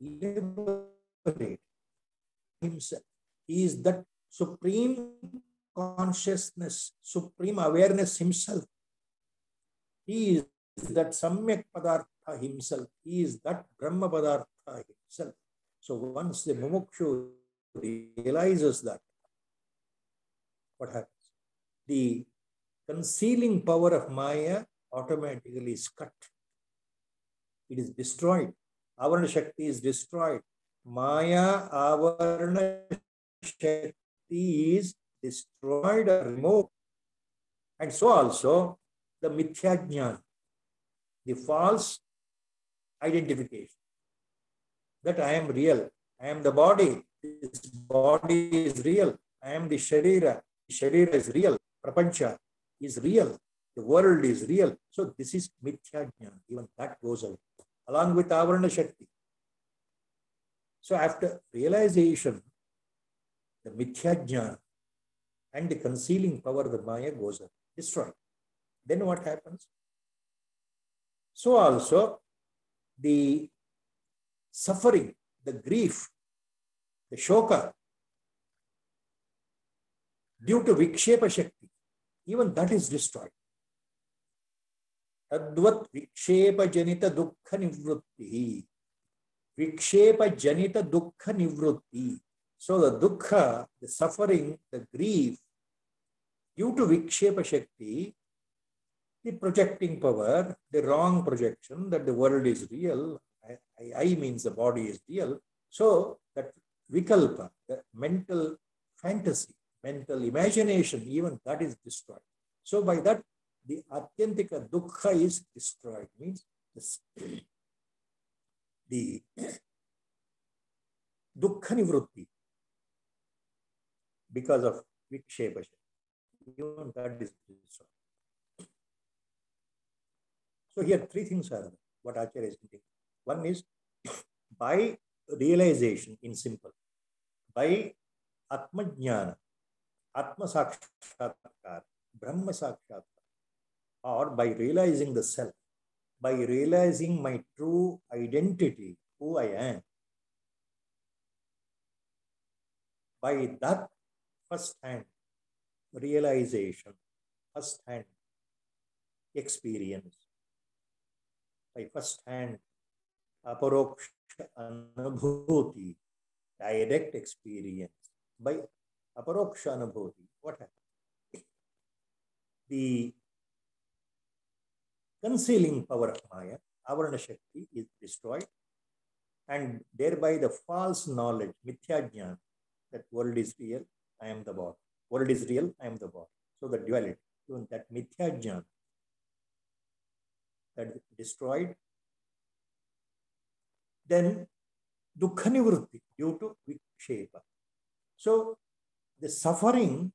liberate himself. He is that supreme consciousness, supreme awareness himself. He is that Samyak Padartha himself. He is that Brahma Padartha himself. So once the Mumukshu realizes that, what happens? The concealing power of Maya automatically is cut. It is destroyed. Avarana Shakti is destroyed. Maya Avarana Shakti is destroyed or removed. And so also the Mithya the false identification that I am real, I am the body, this body is real, I am the Sharira, Sharira is real, Prapancha is real, the world is real. So this is Mithya even that goes away, along with Avarana Shakti. So after realization, the Mithya and the concealing power of the Maya goes up, destroyed. Then what happens? So also the suffering, the grief, the shoka, due to Vikshepa Shakti, even that is destroyed. Tadvat Vikshepa Janita Dukkha Nivrutti. Vikshepa Janita Dukkha Nivrutti. So the dukkha, the suffering, the grief, due to Vikshepa Shakti, the projecting power, the wrong projection that the world is real, I, I, I means the body is real. So that vikalpa, the mental fantasy, mental imagination, even that is destroyed. So by that, the atyantika dukkha is destroyed, means this, the dukkha nivrutti because of vikshepa. Even that is destroyed. So here three things are what Acharya is thinking. One is by realization in simple, by Atma Jnana, Atma Sakshatkar, Brahma or by realizing the self, by realizing my true identity, who I am, by that first hand realization, first hand experience, by first hand aparoksha anubhuti, direct experience, by aparoksha what happens? The concealing power of Maya, Avarana Shakti, is destroyed, and thereby the false knowledge, mithya jnana, that world is real, I am the body. World is real, I am the body. So the duality, even that mithya jnana, that is destroyed. Then dukkha nivrutti due to vikshepa. So the suffering,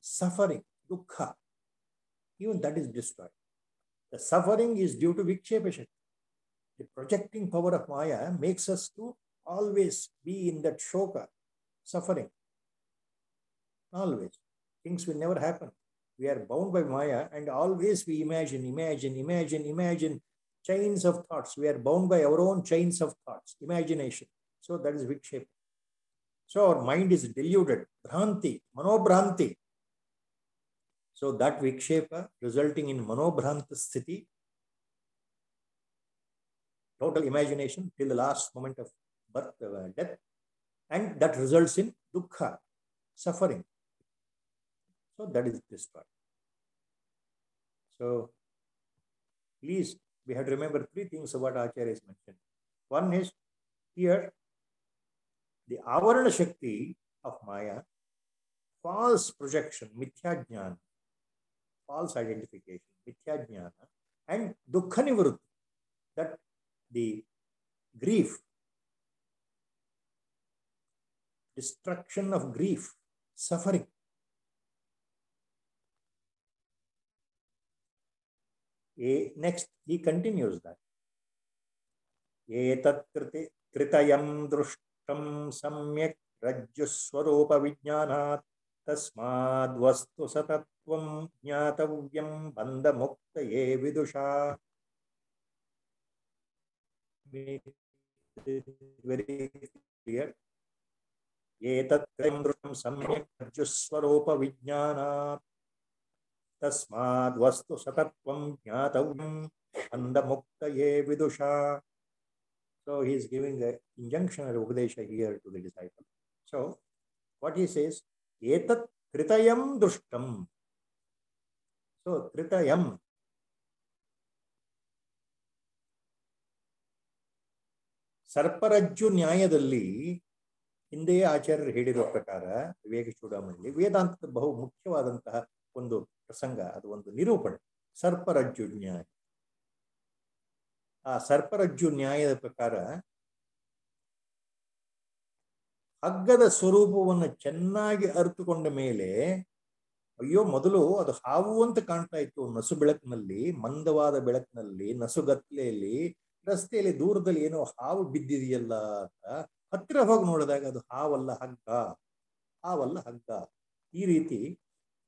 suffering, dukkha, even that is destroyed. The suffering is due to vikshepa shakti. The projecting power of Maya makes us to always be in that shoka, suffering. Always. Things will never happen. We are bound by Maya and always we imagine, imagine, imagine, imagine chains of thoughts. We are bound by our own chains of thoughts, imagination. So that is vikshepa. So our mind is deluded, bhranti, manobhranti. So that vikshepa resulting in manobhranta sthiti, total imagination till the last moment of birth, uh, death, and that results in dukkha, suffering. So that is this part. So please, we have to remember three things about Acharya is mentioned. One is here, the avarana shakti of Maya, false projection, mithya jnana, false identification, mithya jnana, and dukkha nivrutti, that the grief, destruction of grief, suffering. A, next, he continues that. एतत् कृति कृतयं दृष्टं सम्यक् रज्जुस्वरूपविज्ञानात् तस्माद्वस्तु सतत्वं ज्ञातव्यं बन्धमुक्तये विदुषा। दृष्टं सम्यक् रज्जुस्वरूपविज्ञानात् तस्माद् वस्तु सतत्वं ज्ञातव्यं बन्धमुक्तये विदुषा। So he is giving the injunction or Upadesha here to the disciple. So what he says, Etat kritayam dushtam. So kritayam. ಸರ್ಪರಜ್ಜು ನ್ಯಾಯದಲ್ಲಿ ಹಿಂದೆಯೇ ಆಚಾರ್ಯರು ಹೇಳಿರುವ ಪ್ರಕಾರ ವಿವೇಕ ಚೂಡಾಮಣಿಯಲ್ಲಿ ವೇದಾಂತದ ಬಹು ಮುಖ್ಯವಾದಂತಹ ಒಂದು ಪ್ರಸಂಗ ಅದು ಒಂದು ನಿರೂಪಣೆ ಸರ್ಪರಜ್ಜು ನ್ಯಾಯ ಆ ಸರ್ಪರಜ್ಜು ನ್ಯಾಯದ ಪ್ರಕಾರ ಹಗ್ಗದ ಸ್ವರೂಪವನ್ನು ಚೆನ್ನಾಗಿ ಅರಿತುಕೊಂಡ ಮೇಲೆ, ಅಯ್ಯೋ ಮೊದಲು ಅದು ಹಾವು ಅಂತ ಕಾಣ್ತಾ ಇತ್ತು. ನಸು ಬೆಳಕಿನಲ್ಲಿ, ಮಂದವಾದ ಬೆಳಕಿನಲ್ಲಿ ನಸುಗತ್ತಲೆಯಲ್ಲಿ ರಸ್ತೆಯಲ್ಲಿ, ದೂರದಲ್ಲಿ ಏನೋ ಹಾವು ಬಿದ್ದಿದೆಯಲ್ಲ ಅಂತ ಹತ್ತಿರ ಹೋಗಿ ನೋಡಿದಾಗ ಅದು ಹಾವಲ್ಲ ಹಗ್ಗ. ಹಾವಲ್ಲ ಹಗ್ಗ. ಈ ರೀತಿ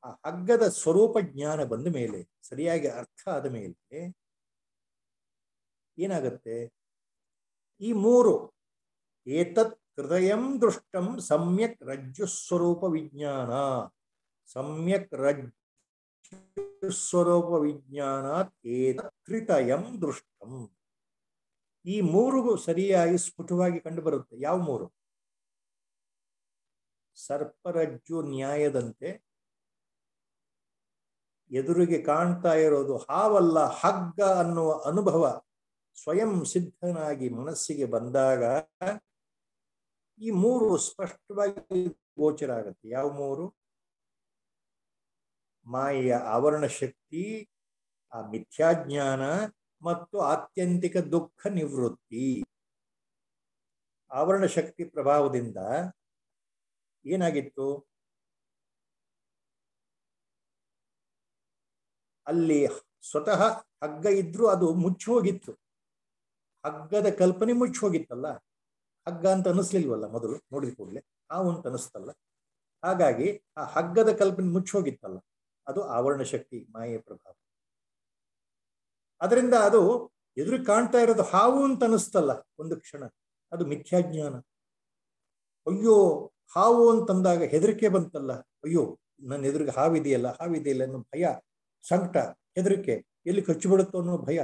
ಆ ಹಗ್ಗದ ಸ್ವರೂಪ ಜ್ಞಾನ ಬಂದ ಮೇಲೆ, ಸರಿಯಾಗಿ ಅರ್ಥ ಆದ ಮೇಲೆ ಏನಾಗತ್ತೆ? ಈ ಮೂರು, ಏತತ್ ಹೃದಯಂ ದೃಷ್ಟಂ ಸಮ್ಯಕ್ ರಜ್ಜು ಸ್ವರೂಪ ವಿಜ್ಞಾನ. ಸಮ್ಯಕ್ ರಜ್ಜು ಸ್ವರೂಪ ವಿಜ್ಞಾನಾತ್ ಏತತ್ ಹೃತಯಂ ದೃಷ್ಟಂ. ಈ ಮೂರು ಸರಿಯಾಗಿ ಸ್ಫುಟವಾಗಿ ಕಂಡುಬರುತ್ತೆ. ಯಾವ ಮೂರು? ಸರ್ಪರಜ್ಜು ನ್ಯಾಯದಂತೆ ಎದುರಿಗೆ ಕಾಣ್ತಾ ಇರೋದು ಹಾವಲ್ಲ ಹಗ್ಗ ಅನ್ನುವ ಅನುಭವ ಸ್ವಯಂ ಸಿದ್ಧನಾಗಿ ಮನಸ್ಸಿಗೆ ಬಂದಾಗ ಈ ಮೂರು ಸ್ಪಷ್ಟವಾಗಿ ಗೋಚರ ಆಗುತ್ತೆ. ಯಾವ ಮೂರು? ಮಾಯೆಯ ಆವರಣ ಶಕ್ತಿ, ಆ ಮಿಥ್ಯಾಜ್ಞಾನ ಮತ್ತು ಆತ್ಯಂತಿಕ ದುಃಖ ನಿವೃತ್ತಿ. ಆವರಣ ಶಕ್ತಿ ಪ್ರಭಾವದಿಂದ ಏನಾಗಿತ್ತು? ಅಲ್ಲಿ ಸ್ವತಃ ಹಗ್ಗ ಇದ್ರೂ ಅದು ಮುಚ್ಚಿ ಹೋಗಿತ್ತು. ಹಗ್ಗದ ಕಲ್ಪನೆ ಮುಚ್ಚಿ ಹೋಗಿತ್ತಲ್ಲ? ಹಗ್ಗ ಅಂತ ಅನಿಸ್ಲಿಲ್ವಲ್ಲ ಮೊದಲು ನೋಡಿದ ಕೂಡಲೇ? ಹಾವು ಅಂತ ಅನಿಸ್ತಲ್ಲ ಹಾಗಾಗಿ ಆ ಹಗ್ಗದ ಕಲ್ಪನೆ ಮುಚ್ಚಿ ಹೋಗಿತ್ತಲ್ಲ. ಅದು ಆವರಣ ಶಕ್ತಿ, ಮಾಯೆಯ ಪ್ರಭಾವ. ಅದರಿಂದ ಅದು ಎದುರು ಕಾಣ್ತಾ ಇರೋದು ಹಾವು ಅಂತ ಅನಿಸ್ತಲ್ಲ ಒಂದು ಕ್ಷಣ. ಅದು ಮಿಥ್ಯಾಜ್ಞಾನ. ಅಯ್ಯೋ, ಹಾವು ಅಂತಂದಾಗ ಹೆದರಿಕೆ ಬಂತಲ್ಲ. ಅಯ್ಯೋ, ನನ್ನ ಎದುರಿಗೆ ಹಾವಿದೆಯಲ್ಲ ಹಾವಿದೆಯಲ್ಲ ಅನ್ನೋ ಭಯ, ಸಂಕಟ, ಹೆದರಿಕೆ, ಎಲ್ಲಿ ಕಚ್ಚಿಬಿಡುತ್ತೋ ಅನ್ನೋ ಭಯ.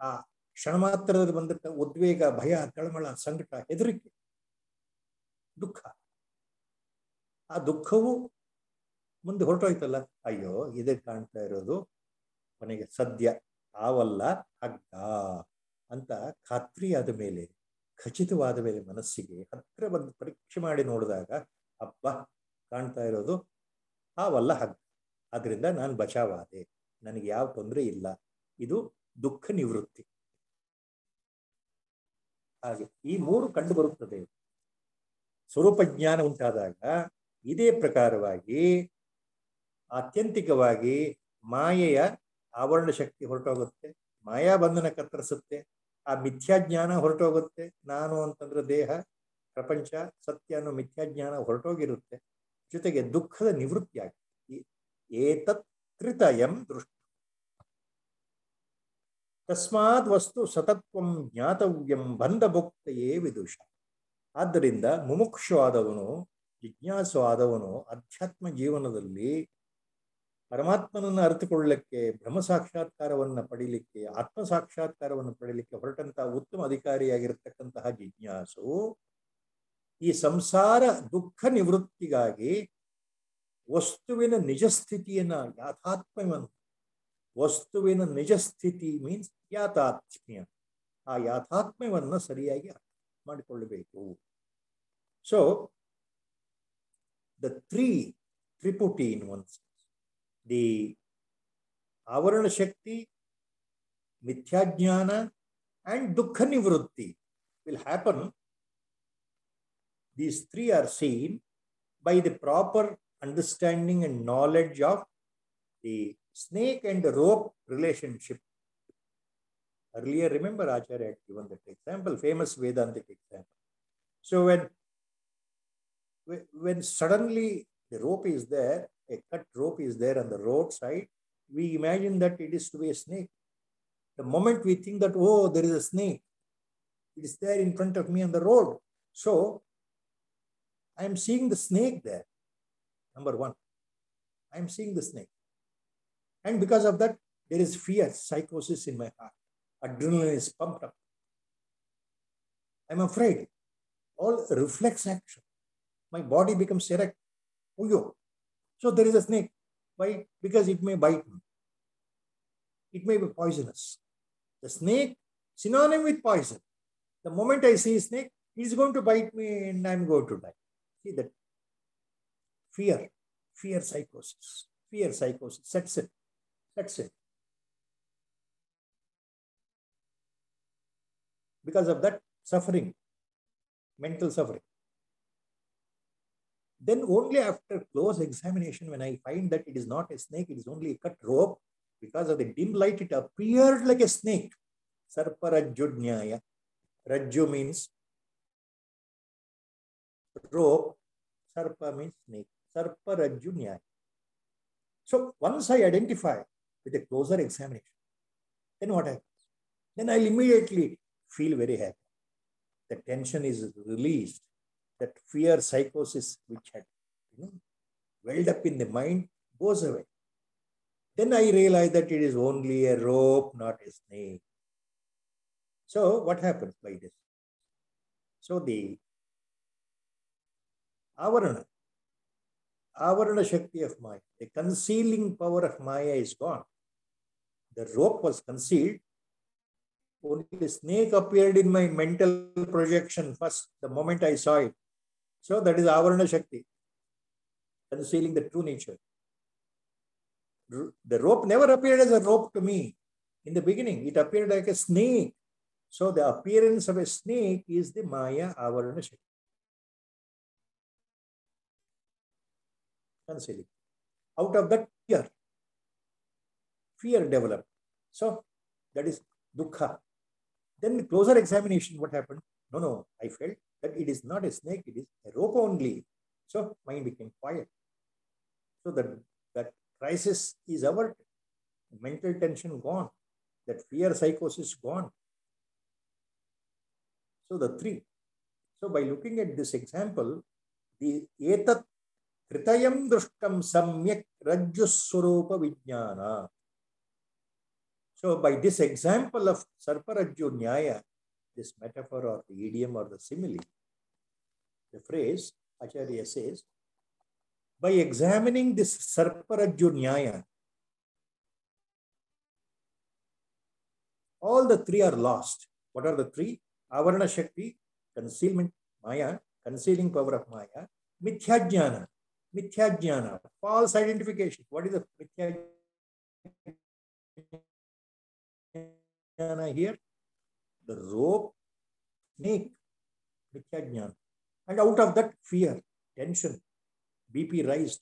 ಆ ಕ್ಷಣ ಮಾತ್ರದಲ್ಲಿ ಬಂದಿರ್ತ ಉದ್ವೇಗ, ಭಯ ತಳಮಳ ಸಂಕಟ, ಹೆದರಿಕೆ, ದುಃಖ. ಆ ದುಃಖವು ಮುಂದೆ ಹೊರಟೋಯ್ತಲ್ಲ? ಅಯ್ಯೋ, ಇದೆ ಕಾಣ್ತಾ ಇರೋದು ಕೊನೆಗೆ ಸದ್ಯ ಆವಲ್ಲ ಹಗ್ಗ ಅಂತ ಖಾತ್ರಿಯಾದ ಮೇಲೆ, ಖಚಿತವಾದ ಮೇಲೆ ಮನಸ್ಸಿಗೆ ಹತ್ತಿರ ಬಂದು ಪರೀಕ್ಷೆ ಮಾಡಿ ನೋಡಿದಾಗ, ಅಪ್ಪ, ಕಾಣ್ತಾ ಇರೋದು ಆವಲ್ಲ ಹಗ್ಗ. ಅದರಿಂದ ನಾನು ಬಚಾವಾದೆ ನನಗೆ ಯಾವ ತೊಂದರೆ ಇಲ್ಲ. ಇದು ದುಃಖ ನಿವೃತ್ತಿ. ಹಾಗೆ ಈ ಮೂರು ಕಂಡು ಬರುತ್ತದೆ. ಸ್ವರೂಪ ಜ್ಞಾನ ಉಂಟಾದಾಗ ಇದೇ ಪ್ರಕಾರವಾಗಿ ಆತ್ಯಂತಿಕವಾಗಿ ಮಾಯೆಯ ಆವರಣ ಶಕ್ತಿ ಹೊರಟೋಗುತ್ತೆ. ಮಾಯಾ ಬಂಧನ ಕತ್ತರಿಸುತ್ತೆ. ಆ ಮಿಥ್ಯಾಜ್ಞಾನ ಹೊರಟೋಗುತ್ತೆ. ನಾನು ಅಂತಂದ್ರೆ ದೇಹ, ಪ್ರಪಂಚ, ಸತ್ಯ ಅನ್ನೋ ಮಿಥ್ಯಾಜ್ಞಾನ ಹೊರಟೋಗಿರುತ್ತೆ. ಜೊತೆಗೆ ದುಃಖದ ನಿವೃತ್ತಿ ಆಗುತ್ತೆ ಏತತ್ ತ್ರಿತಯಂ ದೃಷ್ಟ ತಸ್ಮಾದ್ ವಸ್ತು ಸತತ್ವಂ ಜ್ಞಾತವ್ಯಂ ಬಂಧಭುಕ್ತೆಯೇ ವಿದುಷ. ಆದ್ದರಿಂದ ಮುಮುಕ್ಷವಾದವನು ಆದವನು, ಜಿಜ್ಞಾಸು ಆದವನು ಅಧ್ಯಾತ್ಮ ಜೀವನದಲ್ಲಿ ಪರಮಾತ್ಮನನ್ನು ಅರಿತುಕೊಳ್ಳಲಿಕ್ಕೆ, ಬ್ರಹ್ಮ ಸಾಕ್ಷಾತ್ಕಾರವನ್ನು ಪಡೀಲಿಕ್ಕೆ, ಆತ್ಮ ಸಾಕ್ಷಾತ್ಕಾರವನ್ನು ಪಡೀಲಿಕ್ಕೆ ಹೊರಟಂತಹ ಉತ್ತಮ ಅಧಿಕಾರಿಯಾಗಿರ್ತಕ್ಕಂತಹ ಜಿಜ್ಞಾಸು ಈ ಸಂಸಾರ ದುಃಖ ನಿವೃತ್ತಿಗಾಗಿ ವಸ್ತುವಿನ ನಿಜ ಸ್ಥಿತಿಯನ್ನ ಯಾಥಾತ್ಮ್ಯವನ್ನು ವಸ್ತುವಿನ ನಿಜ ಸ್ಥಿತಿ ಮೀನ್ಸ್ ಯಾಥಾತ್ಮ್ಯ ಆ ಯಾಥಾತ್ಮ್ಯವನ್ನ ಸರಿಯಾಗಿ ಅರ್ಥ ಮಾಡಿಕೊಳ್ಳಬೇಕು ಸೊ ದ ತ್ರೀ ತ್ರಿಪುಟಿ ಇನ್ ಒನ್ ದಿ ಆವರಣ ಶಕ್ತಿ ಮಿಥ್ಯಾಜ್ಞಾನ ಅಂಡ್ ದುಃಖ ನಿವೃತ್ತಿ will happen these three are seen by the proper understanding and knowledge of the snake and rope relationship. Earlier, remember Acharya had given that example, famous Vedantic example. So when when suddenly the rope is there, a cut rope is there on the roadside, we imagine that it is to be a snake. The moment we think that, oh, there is a snake, it is there in front of me on the road. So I am seeing the snake there. Number one, I am seeing the snake. And because of that, there is fear, psychosis in my heart. Adrenaline is pumped up. I'm afraid. All reflex action. My body becomes erect. Oh, so there is a snake. Why? Because it may bite me. It may be poisonous. The snake, synonym with poison. The moment I see a snake, it is going to bite me and I'm going to die. See that fear, fear psychosis, fear psychosis sets in, sets in. Because of that suffering, mental suffering. Then only after close examination, when I find that it is not a snake, it is only a cut rope, because of the dim light, it appeared like a snake. Sarparajjudnyaya. Rajju means rope. Sarpa means snake. Sarparajjunyaya. So once I identify with a closer examination, then what happens? Then I'll immediately feel very happy. The tension is released. That fear psychosis which had you know, welled up in the mind goes away. Then I realized that it is only a rope, not a snake. So what happens by this? So the avarana, avarana shakti of Maya, the concealing power of Maya is gone. The rope was concealed. Only the snake appeared in my mental projection first, the moment I saw it. So that is avarana shakti, concealing the true nature the rope never appeared as a rope to me in the beginning. It appeared like a snake. So the appearance of a snake is the Maya Avarana Shakti. Concealing. Out of that fear, fear developed. So that is dukkha. Then closer examination, what happened? No, no, I felt that it is not a snake, it is a rope only. So mind became quiet. So that, that crisis is averted, mental tension gone, that fear psychosis gone. So the three. So by looking at this example, the etat tritayam drushtam samyak rajjuswarupa vijnana. So by this example of sarparajju nyaya, this metaphor or the idiom or the simile, the phrase, Acharya says, by examining this Sarparajju Nyaya, all the three are lost. What are the three? Avarana Shakti, concealment, Maya, concealing power of Maya, Mithyajnana, Mithyajnana, false identification. What is the Mithyajnana here? The rope, snake, Mithyajnana. And out of that, fear, tension, BP raised,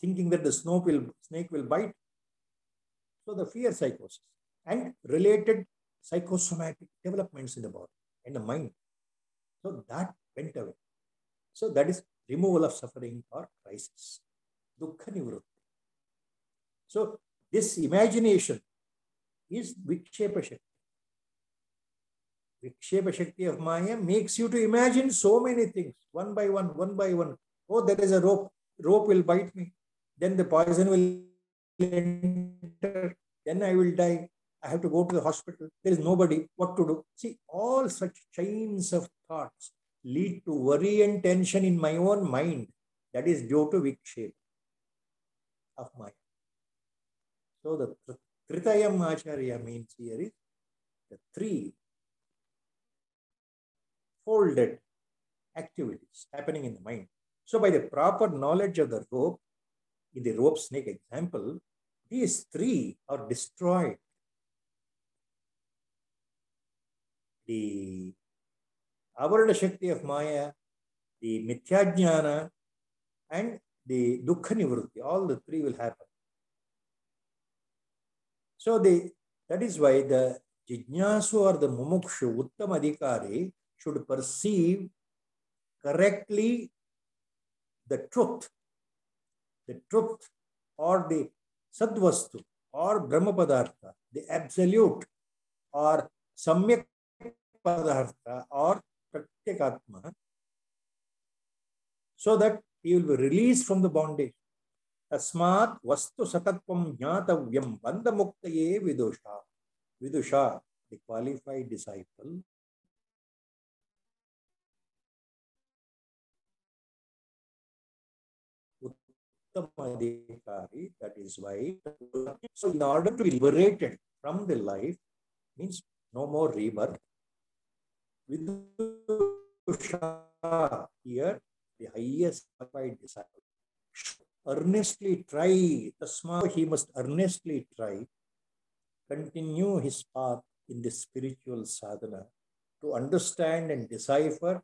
thinking that the snake will, snake will bite. So the fear psychosis and related psychosomatic developments in the body and the mind. So that went away. So that is removal of suffering or crisis. Dukkha nivrutti. So this imagination is Vikshepa Shakti. Vikshepa Shakti of Maya makes you to imagine so many things, one by one, one by one, Oh, there is a rope. Rope will bite me. Then the poison will enter. Then I will die. I have to go to the hospital. There is nobody. What to do? See, all such chains of thoughts lead to worry and tension in my own mind. That is due to vikshepa of mind. So the Tritayam Acharya means here is the three folded activities happening in the mind. So by the proper knowledge of the rope, in the rope snake example, these three are destroyed. The Avarana Shakti of Maya, the Mithyajnana, and the Dukkha Nivrutti, all the three will happen. So the, that is why the Jijnasu or the Mumukshu, Uttam Adhikari, should perceive correctly the truth, the truth or the sadvastu or Brahma Padartha, the absolute or Samyak Padartha or Pratyagatma, so that he will be released from the bondage. Tasmat vastu satatvam jnatavyam bandhamuktaye vidusha. Vidusha, the qualified disciple, Uttamadhikari, that is why. So, in order to be liberated from the life, means no more rebirth. Vidusha here, the highest qualified disciple, earnestly try, Tasma, he must earnestly try, continue his path in the spiritual sadhana to understand and decipher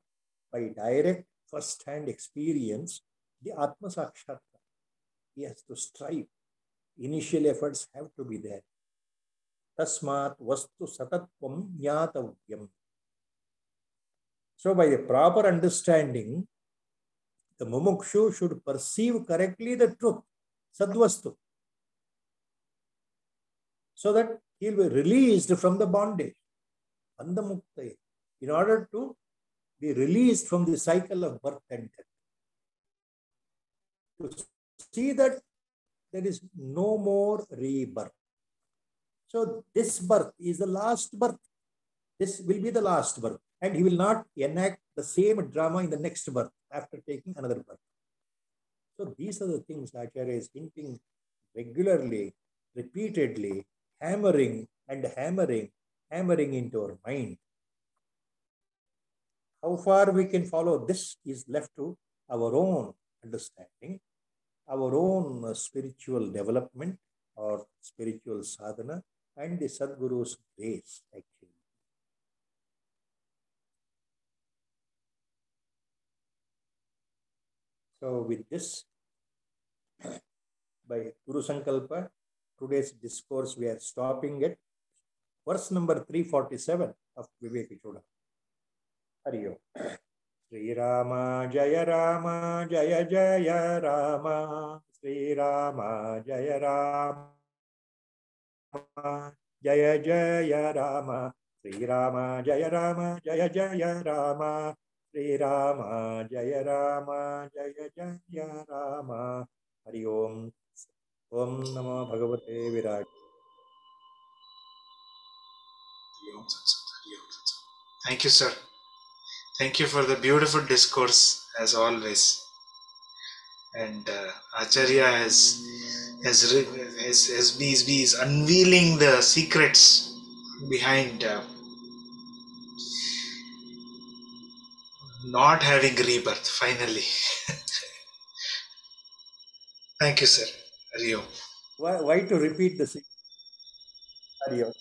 by direct first-hand experience the Atma Sakshatkar. He has to strive. Initial efforts have to be there. Tasmat vastu satatvam jnatavyam. So by the proper understanding, the mumukshu should perceive correctly the truth, sadvastu, so that he will be released from the bondage, andamukta, in order to be released from the cycle of birth and death. To see that there is no more rebirth. So this birth is the last birth. This will be the last birth. And he will not enact the same drama in the next birth after taking another birth. So these are the things Acharya is hinting regularly, repeatedly, hammering and hammering, hammering into our mind. How far we can follow this is left to our own understanding, our own uh, spiritual development or spiritual sadhana, and the Sadguru's grace, actually. So, with this, by Guru Sankalpa, today's discourse, we are stopping at verse number 347 of Vivek Choda. Hari Om. Sri Rama Jaya Rama Jaya Jaya Rama Sri Rama Jaya Rama Jaya Jaya Rama Sri Rama Jaya Rama Jaya Jaya Rama Rama Jaya Rama Jaya Jaya Rama Hari Om Om Namo Bhagavate Virat Thank you, sir. Thank you for the beautiful discourse as always. And uh, Acharya has has, has, has is, is unveiling the secrets behind uh, not having rebirth finally. Thank you, sir. Why, why to repeat the same? Hari Om.